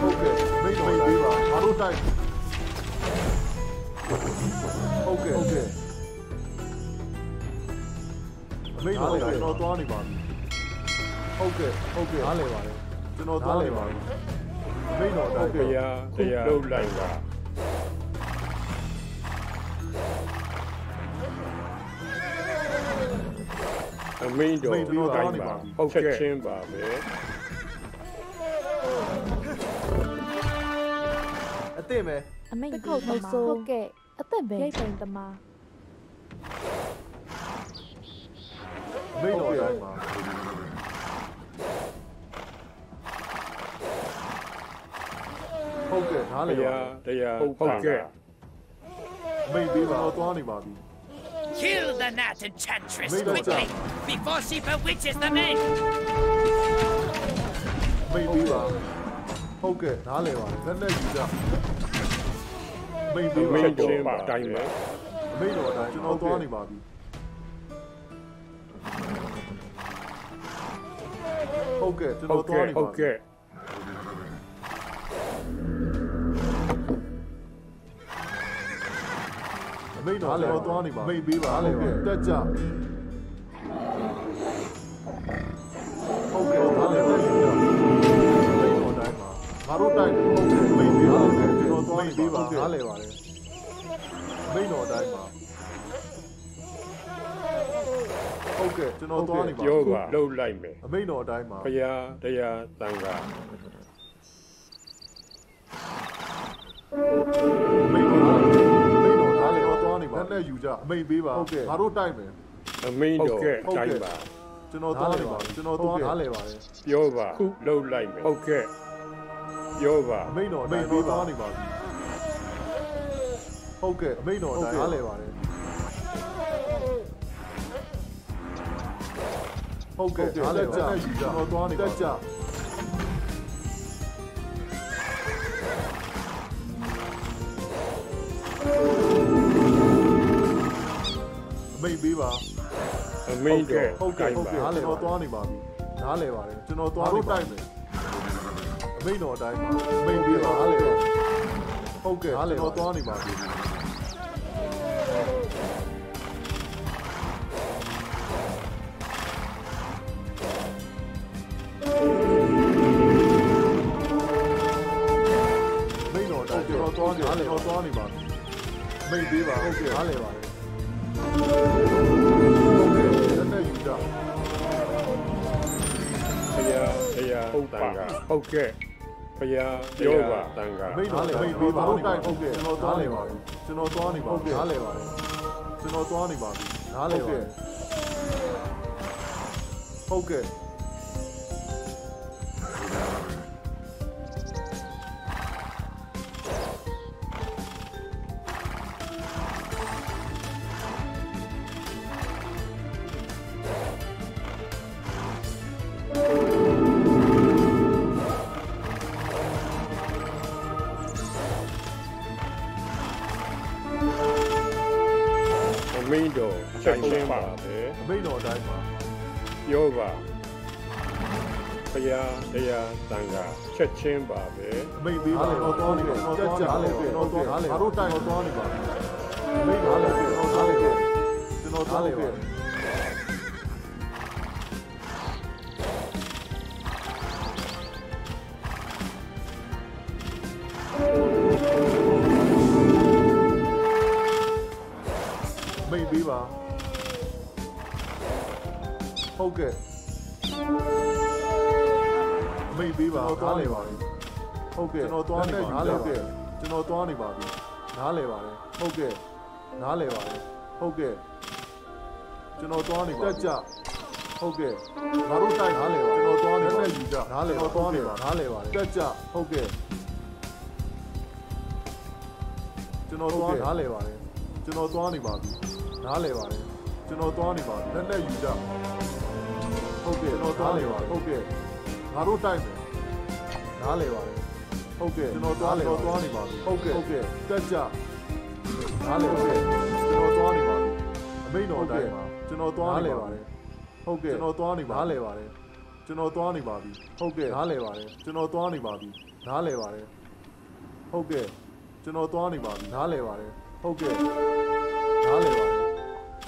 ဟုတ်ကဲ့မိတ်တော်ပေးပါငါတို့တိုက်ဟုတ်ကဲ့ဟုတ်ကဲ့မိတ်တော်ကျွန်တော်သွားနေပါပြီဟုတ်ကဲ့ဟုတ်ကဲ့နားလေပါတယ်ကျွန်တော်သွားနေပါပြီမိတ်တော်တိုင်းဘုရားတရားလုံးလိုက်ပါအမင်းတော်တိုင်းပါဟုတ်ချက်ချင်းပါပဲအ သင့်ပဲ အမိတ်ခုတ်သမားဟုတ်ကဲ့အသက်ပဲရိတ်သိမ်းသမား မိတ်တော်တိုင်းပါဟုတ်ကဲ့နား ဘု လေပါ ရားတရားဟုတ်ကဲ့ မိတ်ပေးပါတော့သွားနေပါပြီ Kill the gnat enchantress Made of quickly jam. before she bewitches the men. မိတ်ပေးပါ ဟုတ်ကဲ့နားလေပါလက်နဲ့ယူကြအမိန်အပေးပါမင်းတော်ပါတိုင်းပါအမိန်တော်အတိုင်းကျွန်တော်သွားနေပါပြီဟုတ်ကဲ့ကျွန်ဟုတော်တ်သွားကဲ့နေဟုပါတ်ပြီကဲ့အမိန်တော်ကျွန်တော်သွားနေပါမိန်ပေးပါဟုတ်ကဲ့တက်ကြဟုတ်ကဲ့ဒါလည်း ငါတို့တိုင်းဟုတ်ကဲ့မိန်ပေးပါဟုတ်ကဲ့ကျွန်တော်သွားနေပါနားလဲပါတယ်မိန်တော်တိုင်းပါဟုတ်ကဲ့ကျွန်တော်သွားနေပါပြောပါလှုပ်လိုက်မယ်အမိန်တော်တိုင်းပါဘုရားတရားတန်ခါမိန်တော်မိန်တော်ဒါလည်းတော့သွားနေပါလက်နဲ့ယူကြအမိန်ပေးပါဟုတ်ကဲ့ငါတို့တိုက်မယ်အမင်းတော်တိုင်းပါကျွန်တော်သွားနေပါကျွန်တော်သွားနားလဲပါတယ်ပြောပါလှုပ်လိုက်မယ်ဟုတ်ကဲ့ ပြောပါအမိန်တော်အမိန်ပေးသွားနေပါပြီဟုတ်ကဲ့အမိန်တော်တိုင်းနားလဲပါတယ်ဟုတ်ကဲ့နားလဲကြယူကြကျွန်တော်သွားနေပါတက်ကြအမိန်ပေးပါအမင်းတော်ဟုတ်ကဲ့တိုင်းဟုတ်ပါကဲ့ကျွန်တော်သွားနေပါပြီနားလဲပါတယ်ကျွန်တော်သွားနေတိုက်မယ်အ မိန်တော်အတိုင်းပါအမိန်ပေးပါနားလဲဟုတ်ကဲ့ကျွန်တော်သွားနေပါပြီမိန်တော်တိုင်းကျွန်တော်သွားနေကျွန်တော်သွားနေပါပြီအမိန်ပေးပါဟုတ်ကဲ့နားလဲပါတယ်ဟုတ်ကဲ့လက်နဲ့ယူကြ ဘုရားတရားတန်ခါဟုတ်ကဲ့ ဘုရားပြောပါတန်ခါမိတ်တော်မိတ်ပေးပါဦးတိုက်ဟုတ်ကဲ့ကျွန်တော်သွားနေပါပြီကျွန်တော်သွားနေပါပြီနားလဲပါတယ်ကျွန်တော်သွားနေပါပြီနားလဲပါတယ်ဟုတ်ကဲ့ ပြောပါဘုရားတရားတန်ခါချက်ချင်းပါပဲမိတ်ပေးပါကျွန်တော်သွားနေပါကျွန်တော်သွားနေပါကျွန်တော်သွားငါတို့တိုက်တော့သွားနေပါမိတ်တော်လည်းကျွန်တော်သွားနေပါကျွန်တော်သွားနေပါမိတ်ပေးပါ ဟုတ်ကဲ့မိတ်ပေးပါသွားနေပါဟုတ်ကဲ့ကျွန်တော်သွားနေပါနားလဲပါကျွန်တော်သွားနေပါပြီနားလဲပါတယ်ဟုတ်ကဲ့နားလဲပါတယ်ဟုတ်ကဲ့ကျွန်တော်သွားနေပါတက်ကြဟုတ်ကဲ့ငါတို့တိုက်နားလဲပါကျွန်တော်သွားနေပါယူကြနားလဲပါသွားနေပါနားလဲပါတယ်တက်ကြဟုတ်ကဲ့ကျွန်တော်သွားနားလဲပါတယ်ကျွန်တော်သွားနေပါပြီနားလဲပါတယ် ကျွန်တော်သွားနေပါလက်နဲ့ယူကြဟုတ်ကဲ့ကျွန်တော်သွားနေပါဟုတ်ကဲ့ငါတို့တိုက်မယ်နားလဲပါတယ်ဟုတ်ကဲ့ကျွန်တော်သွားလေတော့သွားနေပါပြီဟုတ်ကဲ့ဟုတ်ကဲ့တက်ကြနားလဲဟုတ်ကဲ့ကျွန်တော်သွားနေပါပြီအမိန်တော်တိုက်ပါကျွန်တော်သွားနေပါတယ်ဟုတ်ကဲ့ကျွန်တော်သွားနေပါနားလဲပါတယ်ကျွန်တော်သွားနေပါပြီဟုတ်ကဲ့နားလဲပါတယ်ကျွန်တော်သွားနေပါပြီနားလဲပါတယ်ဟုတ်ကဲ့ကျွန်တော်သွားနေပါပြီနားလဲပါတယ်ဟုတ်ကဲ့နားလဲပါတယ် က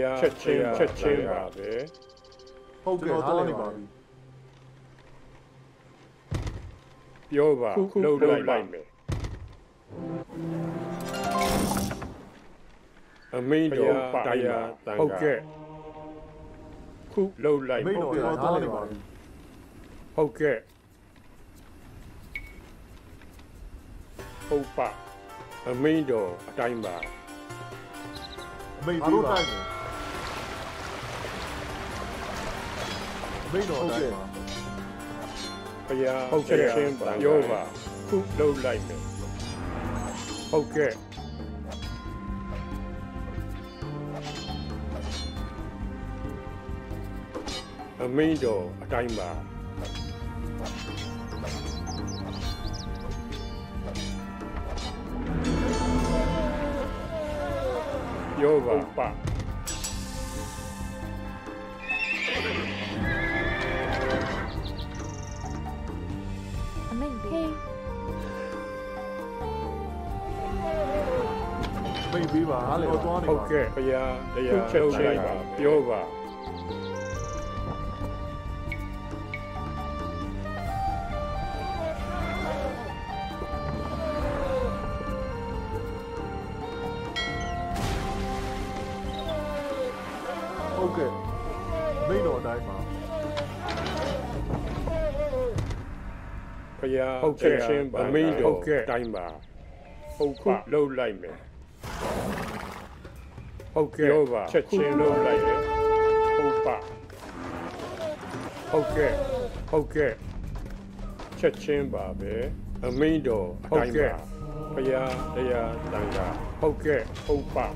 ရားချက်ချင်းချက်ချင်းပါပဲဟုတ်ကဲ့သွားနေပါပြီပြောပါလှုပ်လိုက်လိုက်မယ်အမင်းတော်တရားတန်ခါဟုတ်ကဲ့ခုလှုပ်လိုက်မိတ်တော်ကျွန်တော်သွားနေပါပြီဟုတ်ကဲ့ဟုတ်ပါအမင်းတော်အတိုင်းပါအမိန်ပေးပါတိုက် အမိန်တော်တိုက်ပါဘုရားဟုတ်ကဲ့ချင်းပါပြောပါခုလှုပ်လိုက်မယ်ဟုတ်ကဲ့အမင်းတော်အတိုင်းပါပြောပါပါ န်ပေးပါဟာလေတော့သွားနေဟုပါတ်ကဲ့ဘုရားတရားချက်ချင်းပါပြောပါဟုတ်ကဲ့အမိန်တော်တိုင်းပါဘုရားဟုတ်ကဲ့ချင်းပါမင်းတော်တိုင်းပါဟုတ်ပါလှုပ်လိုက်မယ် ဟုတ်ကဲ့ပြောပါချက်ချင်းလှုပ်လိုက်တယ်ဟုတ်ပါဟုတ်ကဲ့ဟုတ်ကဲ့ချက်ချင်းပါပဲအမင်းတော်အတိုင်းပါဘုရားတရားတန်ခါဟုတ်ကဲ့ဟုတ်ပါ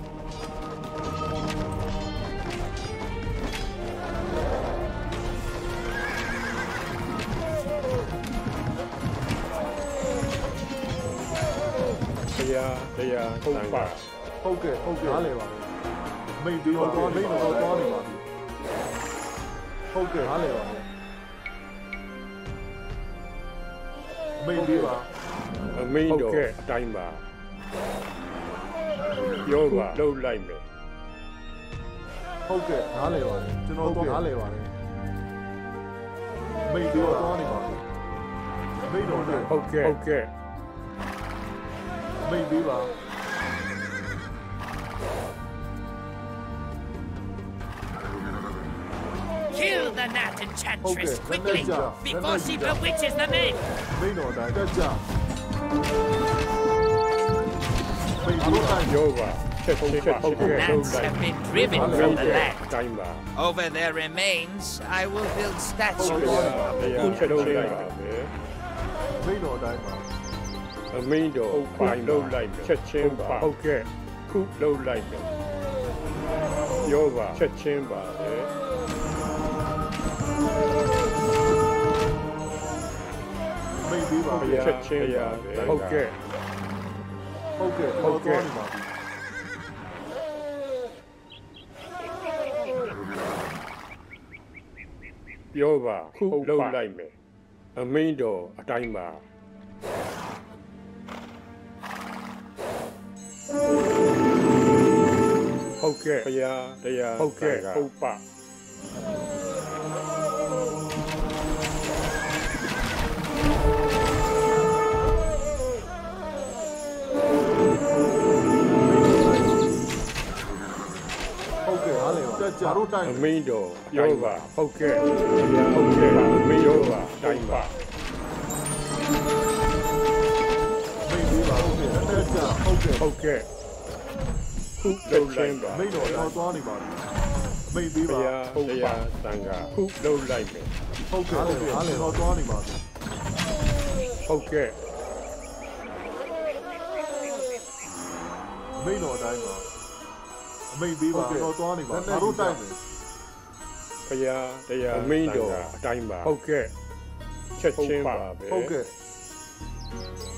တရားတရားဟုတ်ပါ ဟုတ်ကဲ့ဟုတ်ကဲ့ဟာလေပါအ မိန်ပေးပါသွားအမိန်တော်သွားနေပါပြီဟုတ်ကဲ့ဟာလေပါအမိန်ပေးပါအမင်းတော်အတိုင်းပါပြောပါလှုပ်လိုက်မယ်ဟုတ်ကဲ့နားလေပါတယ်ကျွန်တော်တော့နားလေပါတယ်မိတ်ပြောသွားနေပါဘူးမိတ်တော်တဲ့ဟုတ်ကဲ့ဟုတ်ကဲ့မိတ်ပေးပါ င်းချက်ဟုတ်ကဲ့လှုပ် Gnats လိုက် have been driven အမ from င်း the တော် land. အတိုင်းပါ Over their remains, I will build ဘု statues ရား of တရားချက်လှုပ်လိုက်ပါပဲ မိတ်တော်တိုင်းပါ အမင်းတော်ပိုင်းလှုပ်လိုက်မယ်ချက်ချင်းပါဟုတ်ကဲ့ခုလှုပ်လိုက်မယ်ပြောပါချက်ချင်းပါပဲ မိတ်ပေးပါဘုရားချက်ချင်းပါပဲဟုတ်ကဲ့ဟုတ်ကဲ့ဟုတ်ကဲ့နေပါပြီပြောပါခုလှုပ်လိုက်မယ်အမင်းတော်အတိုင်းပါဟုတ်ကဲ့ဘုရားတရားဟုတ်ကဲ့ဟုတ်ပါ က်ကြတို့တိုင်းအမင်းတော်ပြောပါဟုတ်ကဲ့ဟုတ်ကဲ့အမင်းတော်ပါတိုင်းပါမိတ်ပေးပါဟုတ်ကဲ့တက်ကြဟုတ်ကဲ့ဟုတ်ကဲ့ခုလှုပ်လိုက်ပါမိတ်တော်တော့သွားနေပါပြီမိတ်ပေးဘုပါရားတရားသံဃာခုလှုပ်လိုက်မယ်ဟုတ်ကဲ့ဟုတ်ကဲ့ဟာလေတော့သွားနေပါပြီဟုတ်ကဲ့မိတ်တော်တိုင်းပါ အမိတ်ပေးပါတော့သွားနေပါငါတို့တိုက်မယ်ဘုရားတရားအမင်းတော်အတိုင်းပါဟုတ်ကဲ့ချက်ချင်းပါပဲဟုတ်ကဲ့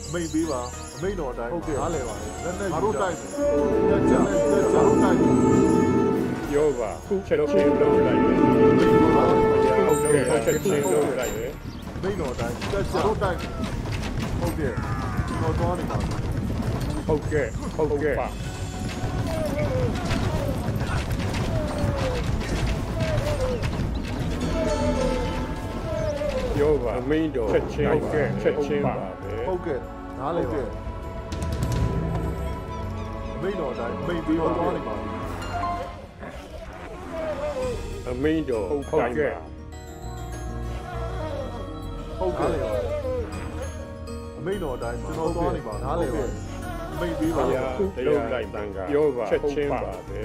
အမိတ်ပေးပါအမိတ်တော်တိုင်းဟုတ်ကဲ့ဟားလေပါလက်နဲ့ငါတို့တိုက်မယ်တက်ကြတက်ကြတို့တိုက်မယ်ပြောပါခုချက်ချင်းလှုပ်လိုက်မယ်မိတ်ပါဟုတ်ကဲ့ချက်ချင်းလှုပ်လိုက်မယ်မိတ်တော်တိုင်းတက်ကြတို့တိုက်မယ်ဟုတ်ကဲ့တော့သွားနေပါဟုတ်ကဲ့ဟုတ်ကဲ့ ပြောပါအမင်းတော်ချက်ချင်းဟုတ်ကဲ့ချက်ချင်းပါပဲဟုတ်ကဲ့နားလေပါမိတ်တော်တိုင်းမိတ်ပေးပါသွားနေပါအမင်းတော်ဟုတ်ကဲ့ဟုတ်ကဲ့အမိတ်တော်တိုင်းကျွန်တော်သွားနေပါနားလေပါမိတ်ပေးဘုပါရားလုံးလိုက်တန်ကပြောပါချက်ချင်းပါပဲ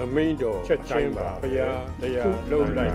အမင်းတော်ချက်ချင်းပါဘုရားတရားလုံးလိုက်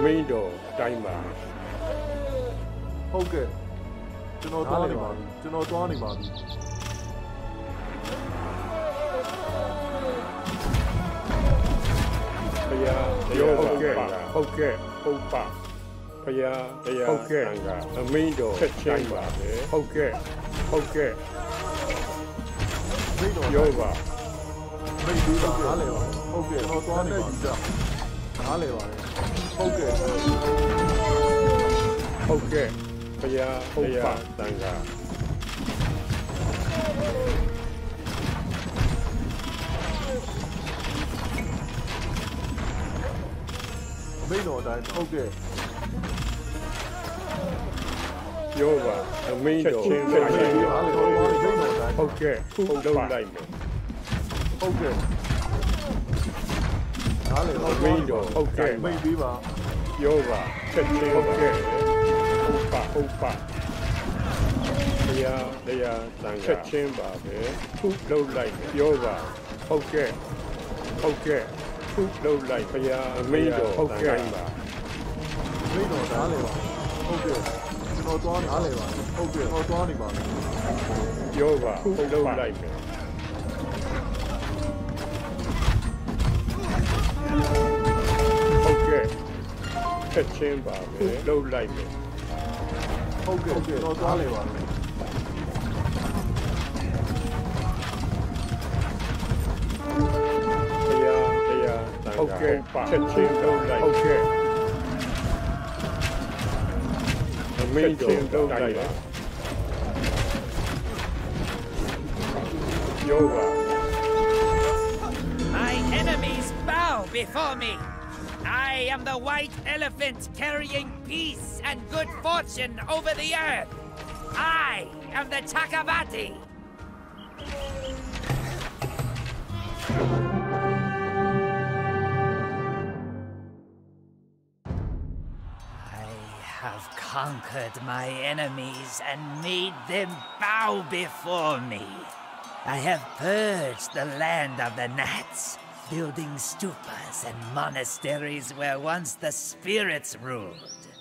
မမိယ်တ်ပေးပါဟုတ်ကဲ့သွားနေပါဘုရားတရားချင်းလုံးလိုက်မယ်ဟုတ်ကဲ့မိတ်တော်တိုင်းပါအမင်းတော်တိုင်းပါဟုတ်ကဲ့ကျွန်တော်သွားနေပါပြီကျွန်တော်သွားနေပါပြီဘုရားတရားဟုတ်ကဲ့ဟုတ်ကဲ့ဟုတ်ပါဘုရားတရားဟုတ်ကဲ့အမင်းတော်ချက်ချင်းပါပဲဟုတ်ကဲ့ဟုတ်ကဲ့မိတ်တော်ပြောပါမိတ်ပေးပါနားလေပါဟုတ်ကဲ့ကျွန်တော်သွားနေပါပြီနား လေပါတယ်ဟုတ်ကဲ့ ဟုတ်ကဲ့ဘုရားတရားတန်ခါ မိတ်တော်တိုင်းဟုတ်ကဲ့ ပြောပါအမင်းတော်ချက် မိတ် ချင်း ပေး ပါ ပါလေ ဟုတ် မိတ်တော်တိုင်း ဟုတ်ကဲ့ဟုတ်လုံးလိုက်မယ် ဟုတ်ကဲ့ နားလေပါအမင်းတော်ဟုတ်ကဲ့မိတ်ပေးပါပြောပါချက်ချင်းဟုတ်ကဲ့ဟုတ်ပါဟုတ်ပါဘုရားတရားတန်ခါချက်ချင်းပါပဲခုလုံးလိုက်မယ်ပြောပါဟုတ်ကဲ့ဟုတ်ကဲ့ခုလုံးလိုက်ဘုရားအမင်းတော်ဟုတ်ကဲ့ပါမိတ်တော်နားလေပါဟုတ်ကဲ့ကျွန်တော်သွားနားလေပါဟုတ်ကဲ့ကျွန်တော်သွားနေပါပြီပြောပါဟုတ်လုံးလိုက် ဟုတ်ကဲ့ချက်ချင်းပါပဲလုံးလိုက်မယ် ဟုတ်ကဲ့ကျွန်တော်သွားလေပါ တရားတရားတန်ခါဟုတ်ကဲ့ချက်ချင်းလုံးလိုက်ဟုတ်ကဲ့အမင်းတော်လုံးလိုက်ပါပြောပါ My enemies bow before me. I am the white elephant carrying peace and good fortune over the earth. I am the Chakavati. I have conquered my enemies and made them bow before me. I have purged the land of the Nats, building stupas and monasteries where once the spirits ruled.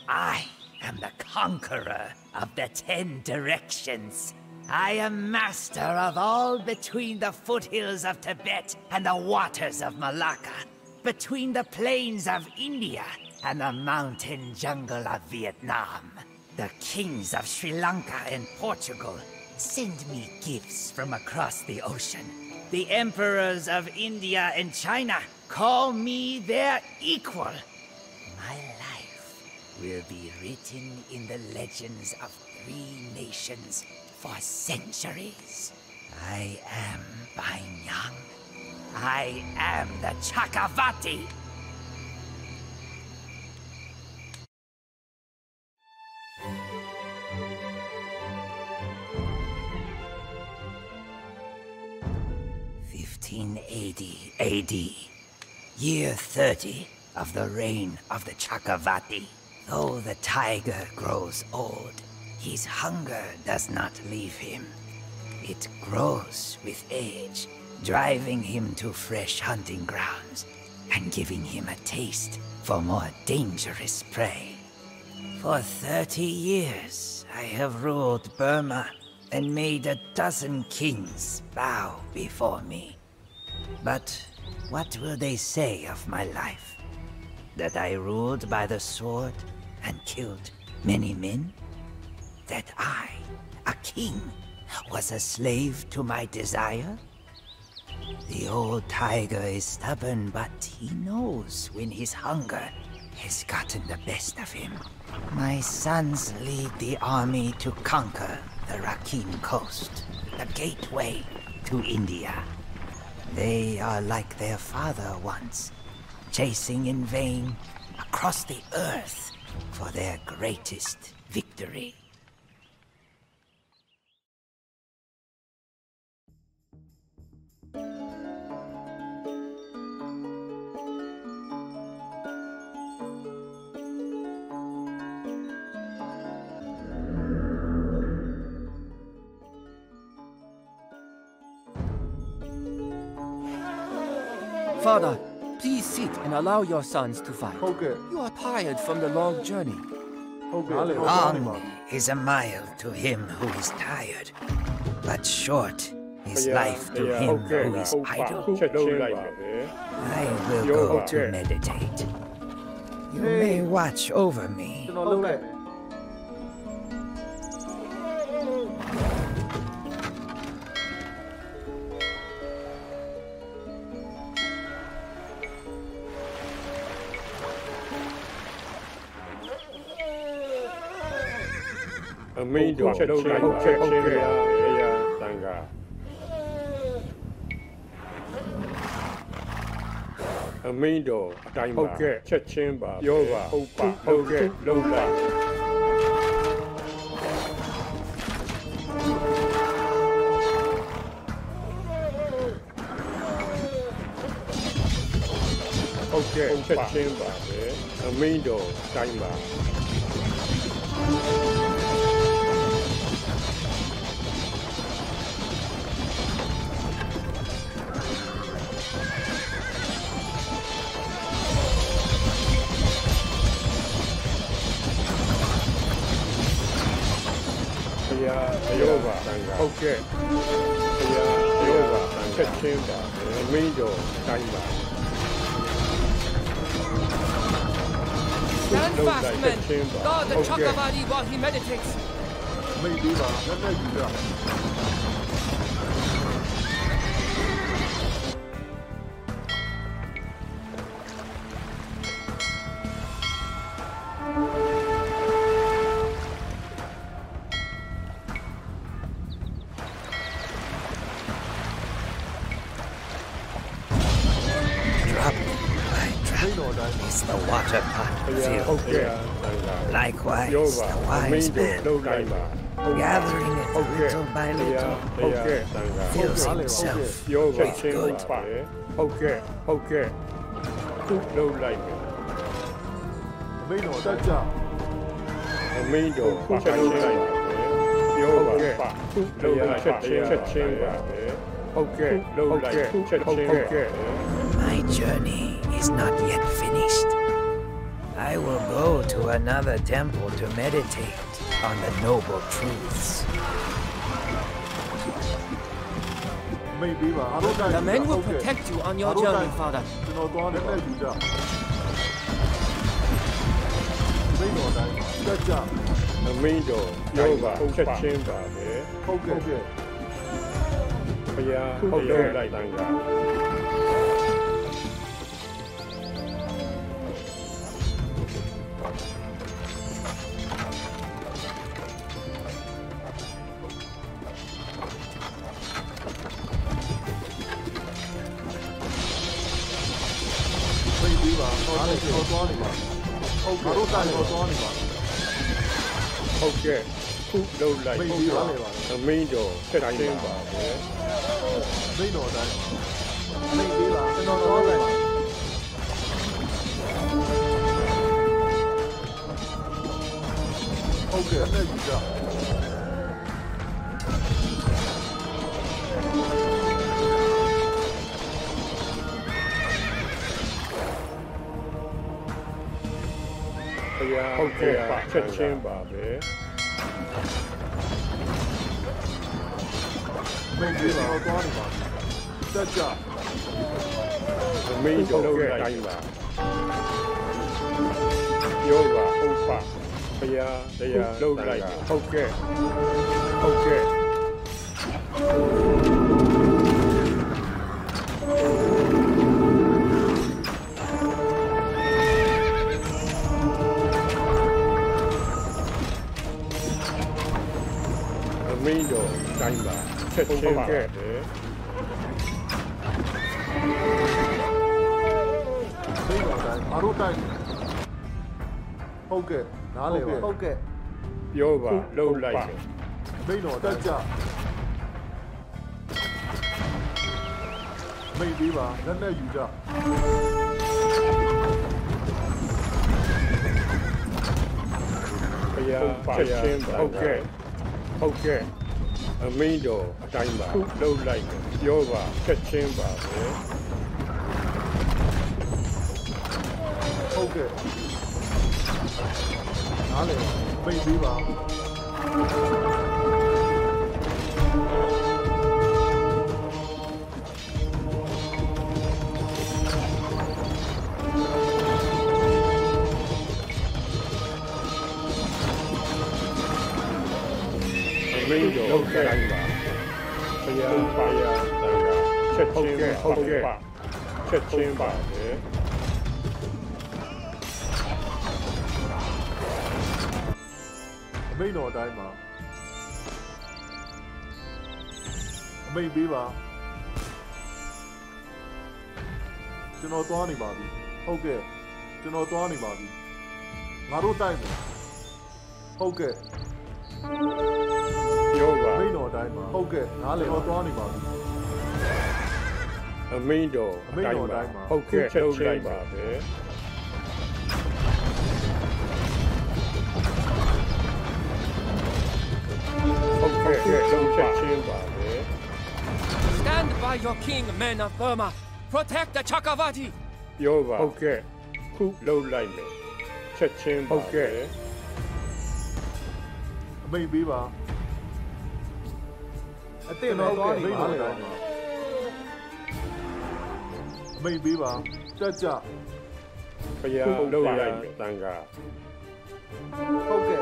I am the conqueror of the Ten Directions. I am master of all between the foothills of Tibet and the waters of Malacca, between the plains of India and the mountain jungle of Vietnam. The kings of Sri Lanka and Portugal send me gifts from across the ocean. The emperors of India and China call me their equal. My life will be written in the legends of three nations for centuries. I am Banyang. I am the Chakavati. Fifteen eighty AD, year thirty of the reign of the Chakavati. Though the tiger grows old, his hunger does not leave him. It grows with age, driving him to fresh hunting grounds and giving him a taste for more dangerous prey. For 30 years, I have ruled Burma and made a dozen kings bow before me. But what will they say of my life? That I ruled by the sword and killed many men? That I, a king, was a slave to my desire? The old tiger is stubborn, but he knows when his hunger has gotten the best of him. My sons lead the army to conquer the Sikkim coast, the gateway to India. They are like their father once, chasing in vain across the earth for their greatest victory. and allow your sons to fight. Okay. You are tired from the long journey. Okay. Long is a mile to him who is tired, but short is life to him who is idle. I will go to meditate. You may watch over me. Okay. အမင်းတို့ချက်ချင်းဟုတ်ချက်ချင်းရရတန်က။အမင်းတို့အတိုင်းပါချက်ချင်းပါပြောပါဟုတ်ပါဟုတ်ကဲ့လုံးလိုက် ဟုတ်ကဲ့ချက်ချင်းပါပဲအမင်းတော်တိုင်းပါ တန်ခါဟုတ်ကဲ့ဘုရားရောပါတန်ချက်ချင်းပါအမင်းတော်တိုင်းပါ Stand Don't fast, like men. the chamber. Guard the Okay. Chakravati while he meditates. မိတ်သေးပါ eyes back. Gathering it little by little. Fills himself. With good. Okay, okay. My journey is not yet finished. I will go to another temple to meditate on the noble truths. မိတ်သေးပါအားလုံးတိုင်း The men will ဟုတ်ကဲ့ protect you on your အားလုံး journey, တိုင်း Father. ကျွန်တော်သွားလက်နဲ့ယူတာမိတ်တော်တိုင်းတက်ကြ အမင်းတော်ရောပါချက်ချင်းပါပဲ ဟုတ်ကဲ့ ဘုရားဟုတ်လုံးလိုက်တန်ခါ တက်ကြ အမင်းတော်လုံးလိုက်တိုင်းပါရောပါဟုတ်ပါဘုရားတရားလုံးလိုက်ဟုတ်ကဲ့ဟုတ်ကဲ့ အ မင်းတော်တိုင်းပါချက်ချင်းပါပဲ Major Saldana. Set up. The major Saldana. Yoga, Opa. Yeah, yeah, no light. Okay. Okay. Amigo, Chamber. okay 马路在 ok 哪里有 ok 有吧着没有大家没地方那那有的哎呀这样的 okok အမင်းတော်အတိုင်းပါလှုပ်လိုက်တယ်ပြောပါချက်ချင်းပါပဲ ဟုတ်ကဲ့နားလေပါမိန်ပေးပါ အမင်းတော်တို ဟုတ်ကဲ့ချက်ချင်းပါပဲအမိန်တော်အတိုင်းပါအမိန်ပေးပါကျွန်တော်သွားနေပါပြီဟုတ်ကဲ့ကျွန်တော်သွားနေပါပြီငါတို့တိုက်မယ်ဟုတ်ကဲ့ပြောပါအမိန်တော်အတိုင်းပါဟုတ်ကဲ့နားလေတော့သွားနေပါပြီ အမင်းတော်တိုင်းပါဟုတ်ကဲ့ချက်ချင်းပါပဲဟုတ်ကဲ့ချက်ချင်းပါပဲ Stand by your king, men of Burma. Protect the Chakravati. ပြောပါဟုတ်ကဲ့ခုလှုပ်လိုက်မယ်ချက်ချင်းဟုတ်ကဲ့ အမိန်ပေးပါ အစ်စ်မဲ့သွားနေပါလေ အ မိန်ပေးပါတက်ကြ ဘုရားလှုပ်လိုက်မယ်တန်ခါ ဟုတ်ကဲ့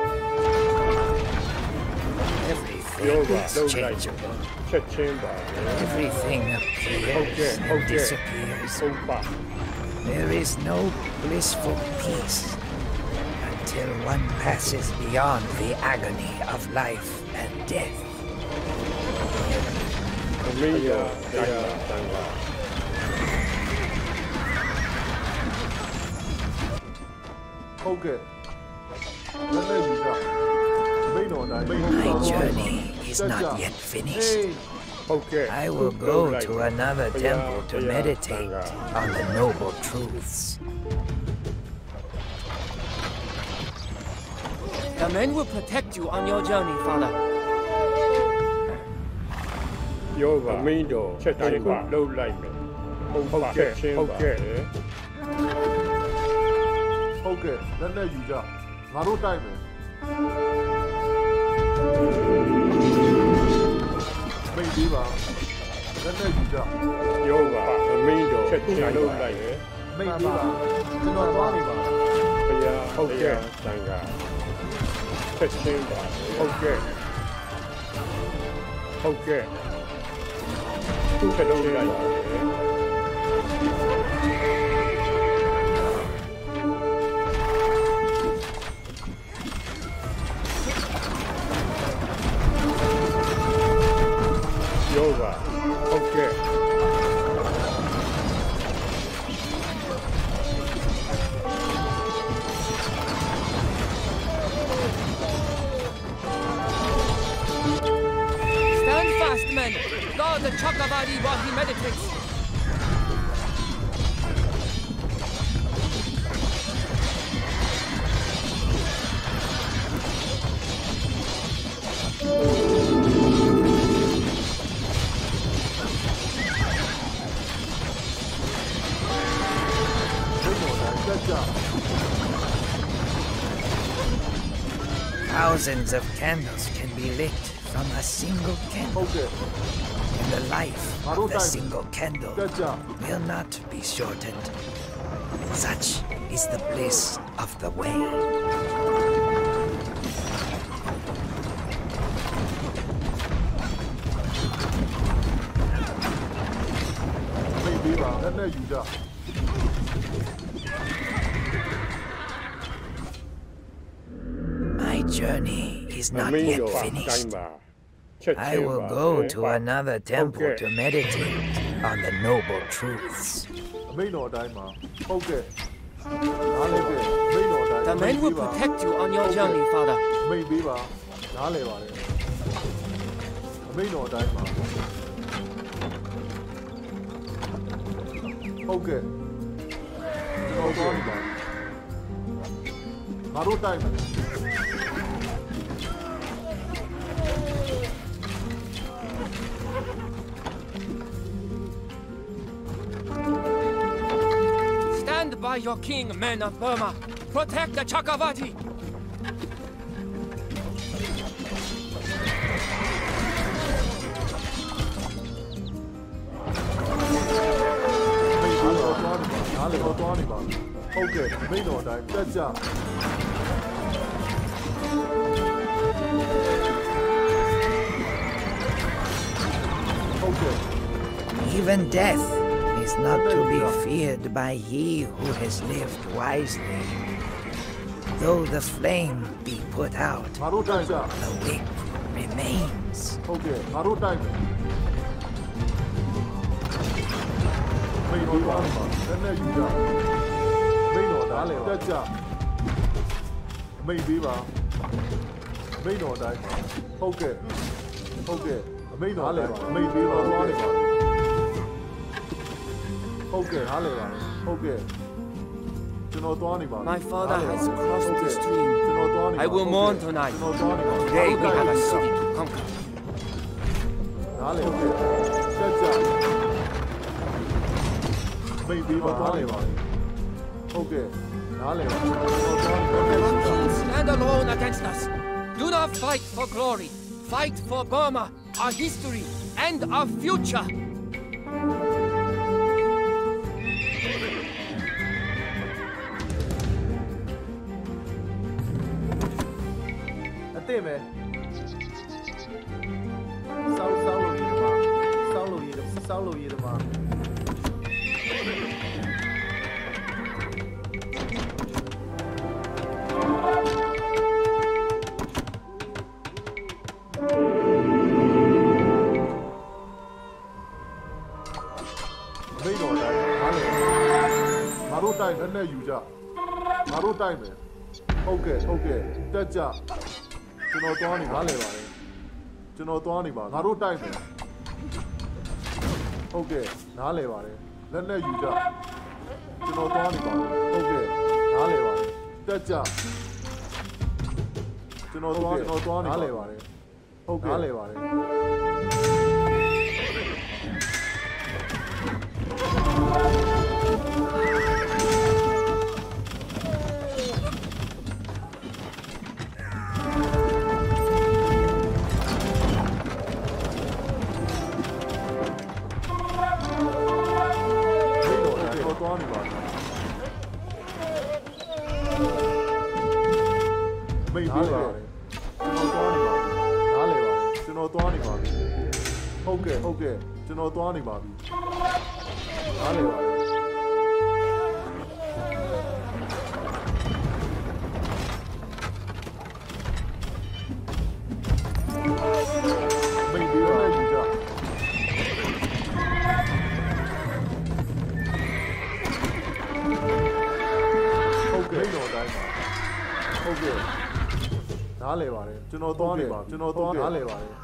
ပြော Everything ပါ is လှုပ်လိုက် changeable. ချက်ချင်းပါပဲ Everything Okay, appears and okay. disappears. ဟုတ်ပါ There is no blissful peace until one passes beyond the agony of life and death. အမင်းတော်တရား ဟုတ်ကဲ့လက်နဲ့ယူကြအမိန်တော်အတိုင်း My journey is not yet finished. ဟုတ်ကဲ့ I will go to another temple to meditate on the noble truths. The men will protect you on your journey, father. ပြောပါအမင်းတော်ချက်ချင်းပါလှုပ်လိုက်မယ်ဟုတ်ကဲ့ဟုတ်ကဲ့ ဟုတ်ကဲ့လက်နဲ့ယူကြငါတို့တိုက်မယ်မိန်ပေးပါလက်နဲ့ယူကြပြောပါအမင်းတော်ချက်ချင်းလှုပ်လိုက်မယ်မိတ်ပေးပါကျွန်တော်သွားနေပါဘုရားဟုတ်ကဲ့တန်ခါချက်ချင်းပါဟုတ်ကဲ့ဟုတ်ကဲ့ချက်လုံးလိုက်ပါပြော single candle. Okay. And the life of the single candle will not be shortened. Such is the bliss of the way. My journey is not yet finished. I will go to another temple okay. to meditate on the noble truths. Okay. The men will protect you on your journey, father. Okay. Okay. Okay. By your king, men of Burma. Protect the Chakavati! Okay, main order. That's up. Okay. Even death not to be feared by he who has lived wisely. Though the flame be put out, ငါတို့တိုက်ကြ the wick remains. ဟုတ်ကဲ့ငါတို့တိုက်မယ်မိန်တော်သွားနေပါလက်နဲ့ယူကြမိန်တော်ဒါးလေတက်ကြမိန်ပေးပါမိန်တော်တိုင်းဟုတ်ကဲ့ဟုတ်ကဲ့အမိန်တော်လေပါမိန်ပေးပါသွားနေပါ ဟုတ်ကဲ့ဟားလေပါဟုတ်ကဲ့ကျွန်တော်သွားနေပါ My father has crossed the stream. ကျွန်တော်သွားနေပါ I will mourn tonight. ကျွန်တော်သွားနေပါ Today we have a city to conquer. နားလေဟုတ်ကဲ့တက်ကြမိတ်ပြီးပါနားလေပါဟုတ်ကဲ့နားလေပါကျွန်တော်သွားနေပါ Our king stand alone against us. Do not fight for glory. Fight for Burma, our history, and our future. Hey, man. သွားနေပါငါတို့တိုက်မယ်ဟုတ်ကဲ့နားလေပါလေလက်နဲ့ယူကြကျွန်တော်သွားနေပါဟုတ်ကဲ့နားလေပါလေတက်ကြကျွန်တော်သွားကျွန်တော်သွားနေနားလေပါလေဟုတ်ကဲ့နားလေပါလေမိ ကဲ့ကျွန်တော်သွားနေပါပြီနားလေပါမိတ်ပေးပါယူကြဟုတ်ကဲ့မိတ်တော်တိုင်းပါဟုတ်ကဲ့နားလေပါတယ်ကျွန်တော်သွားနေပါကျွန်တော်သွားနားလေပါတယ်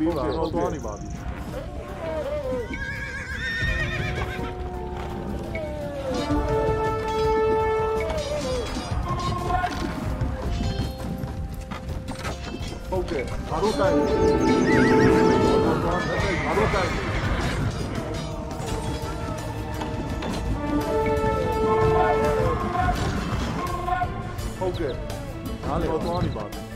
being there, not to anybody. Okay, Harukai. Harukai. Okay. Not to anybody.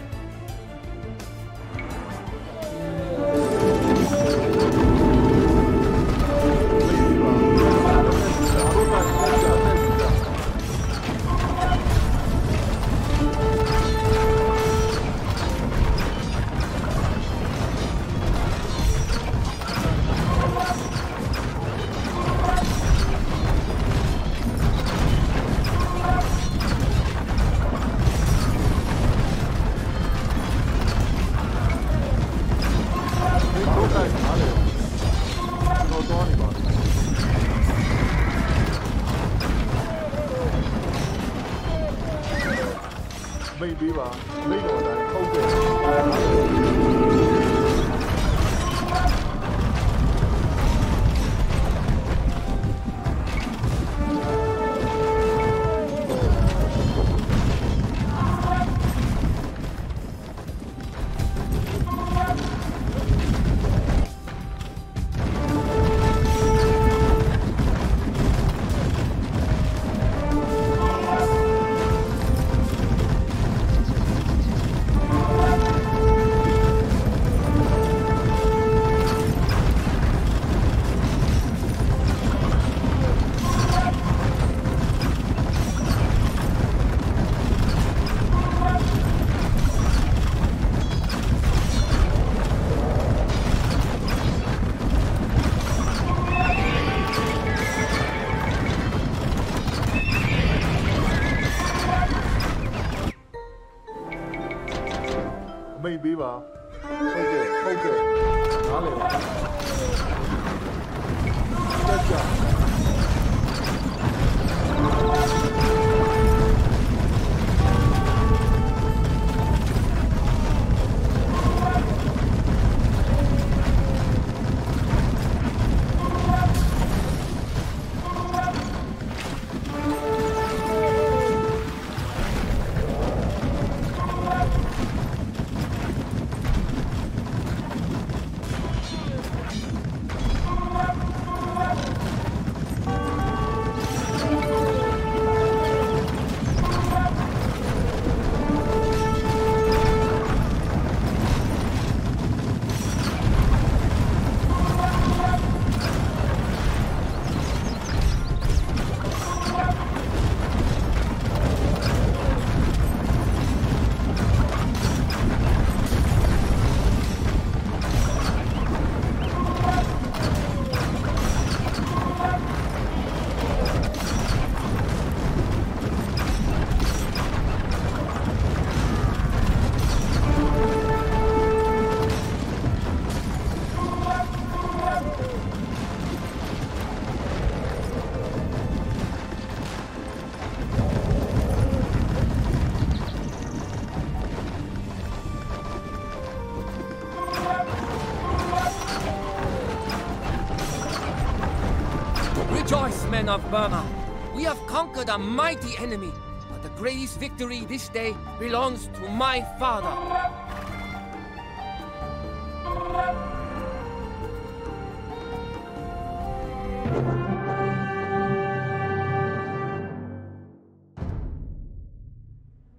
Of Burma. We have conquered a mighty enemy, but the greatest victory this day belongs to my father.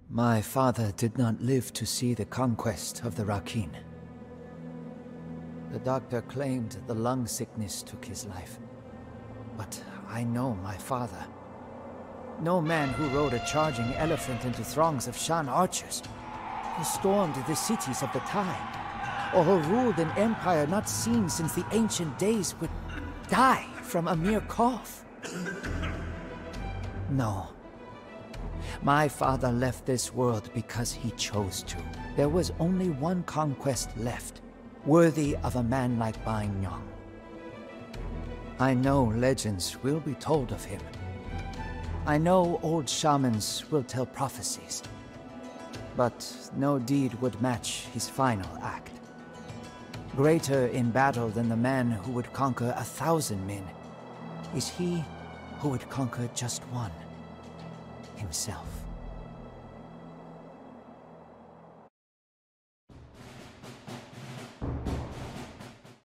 My father did not live to see the conquest of the Rakhine. The doctor claimed the lung sickness took his life. Father. No man who rode a charging elephant into throngs of Shan archers, who stormed the cities of the Tai, or who ruled an empire not seen since the ancient days would die from a mere cough. No. My father left this world because he chose to. There was only one conquest left, worthy of a man like Bai Nyong. I know legends will be told of him. I know old shamans will tell prophecies. But no deed would match his final act. Greater in battle than the man who would conquer a thousand men is he who would conquer just one himself.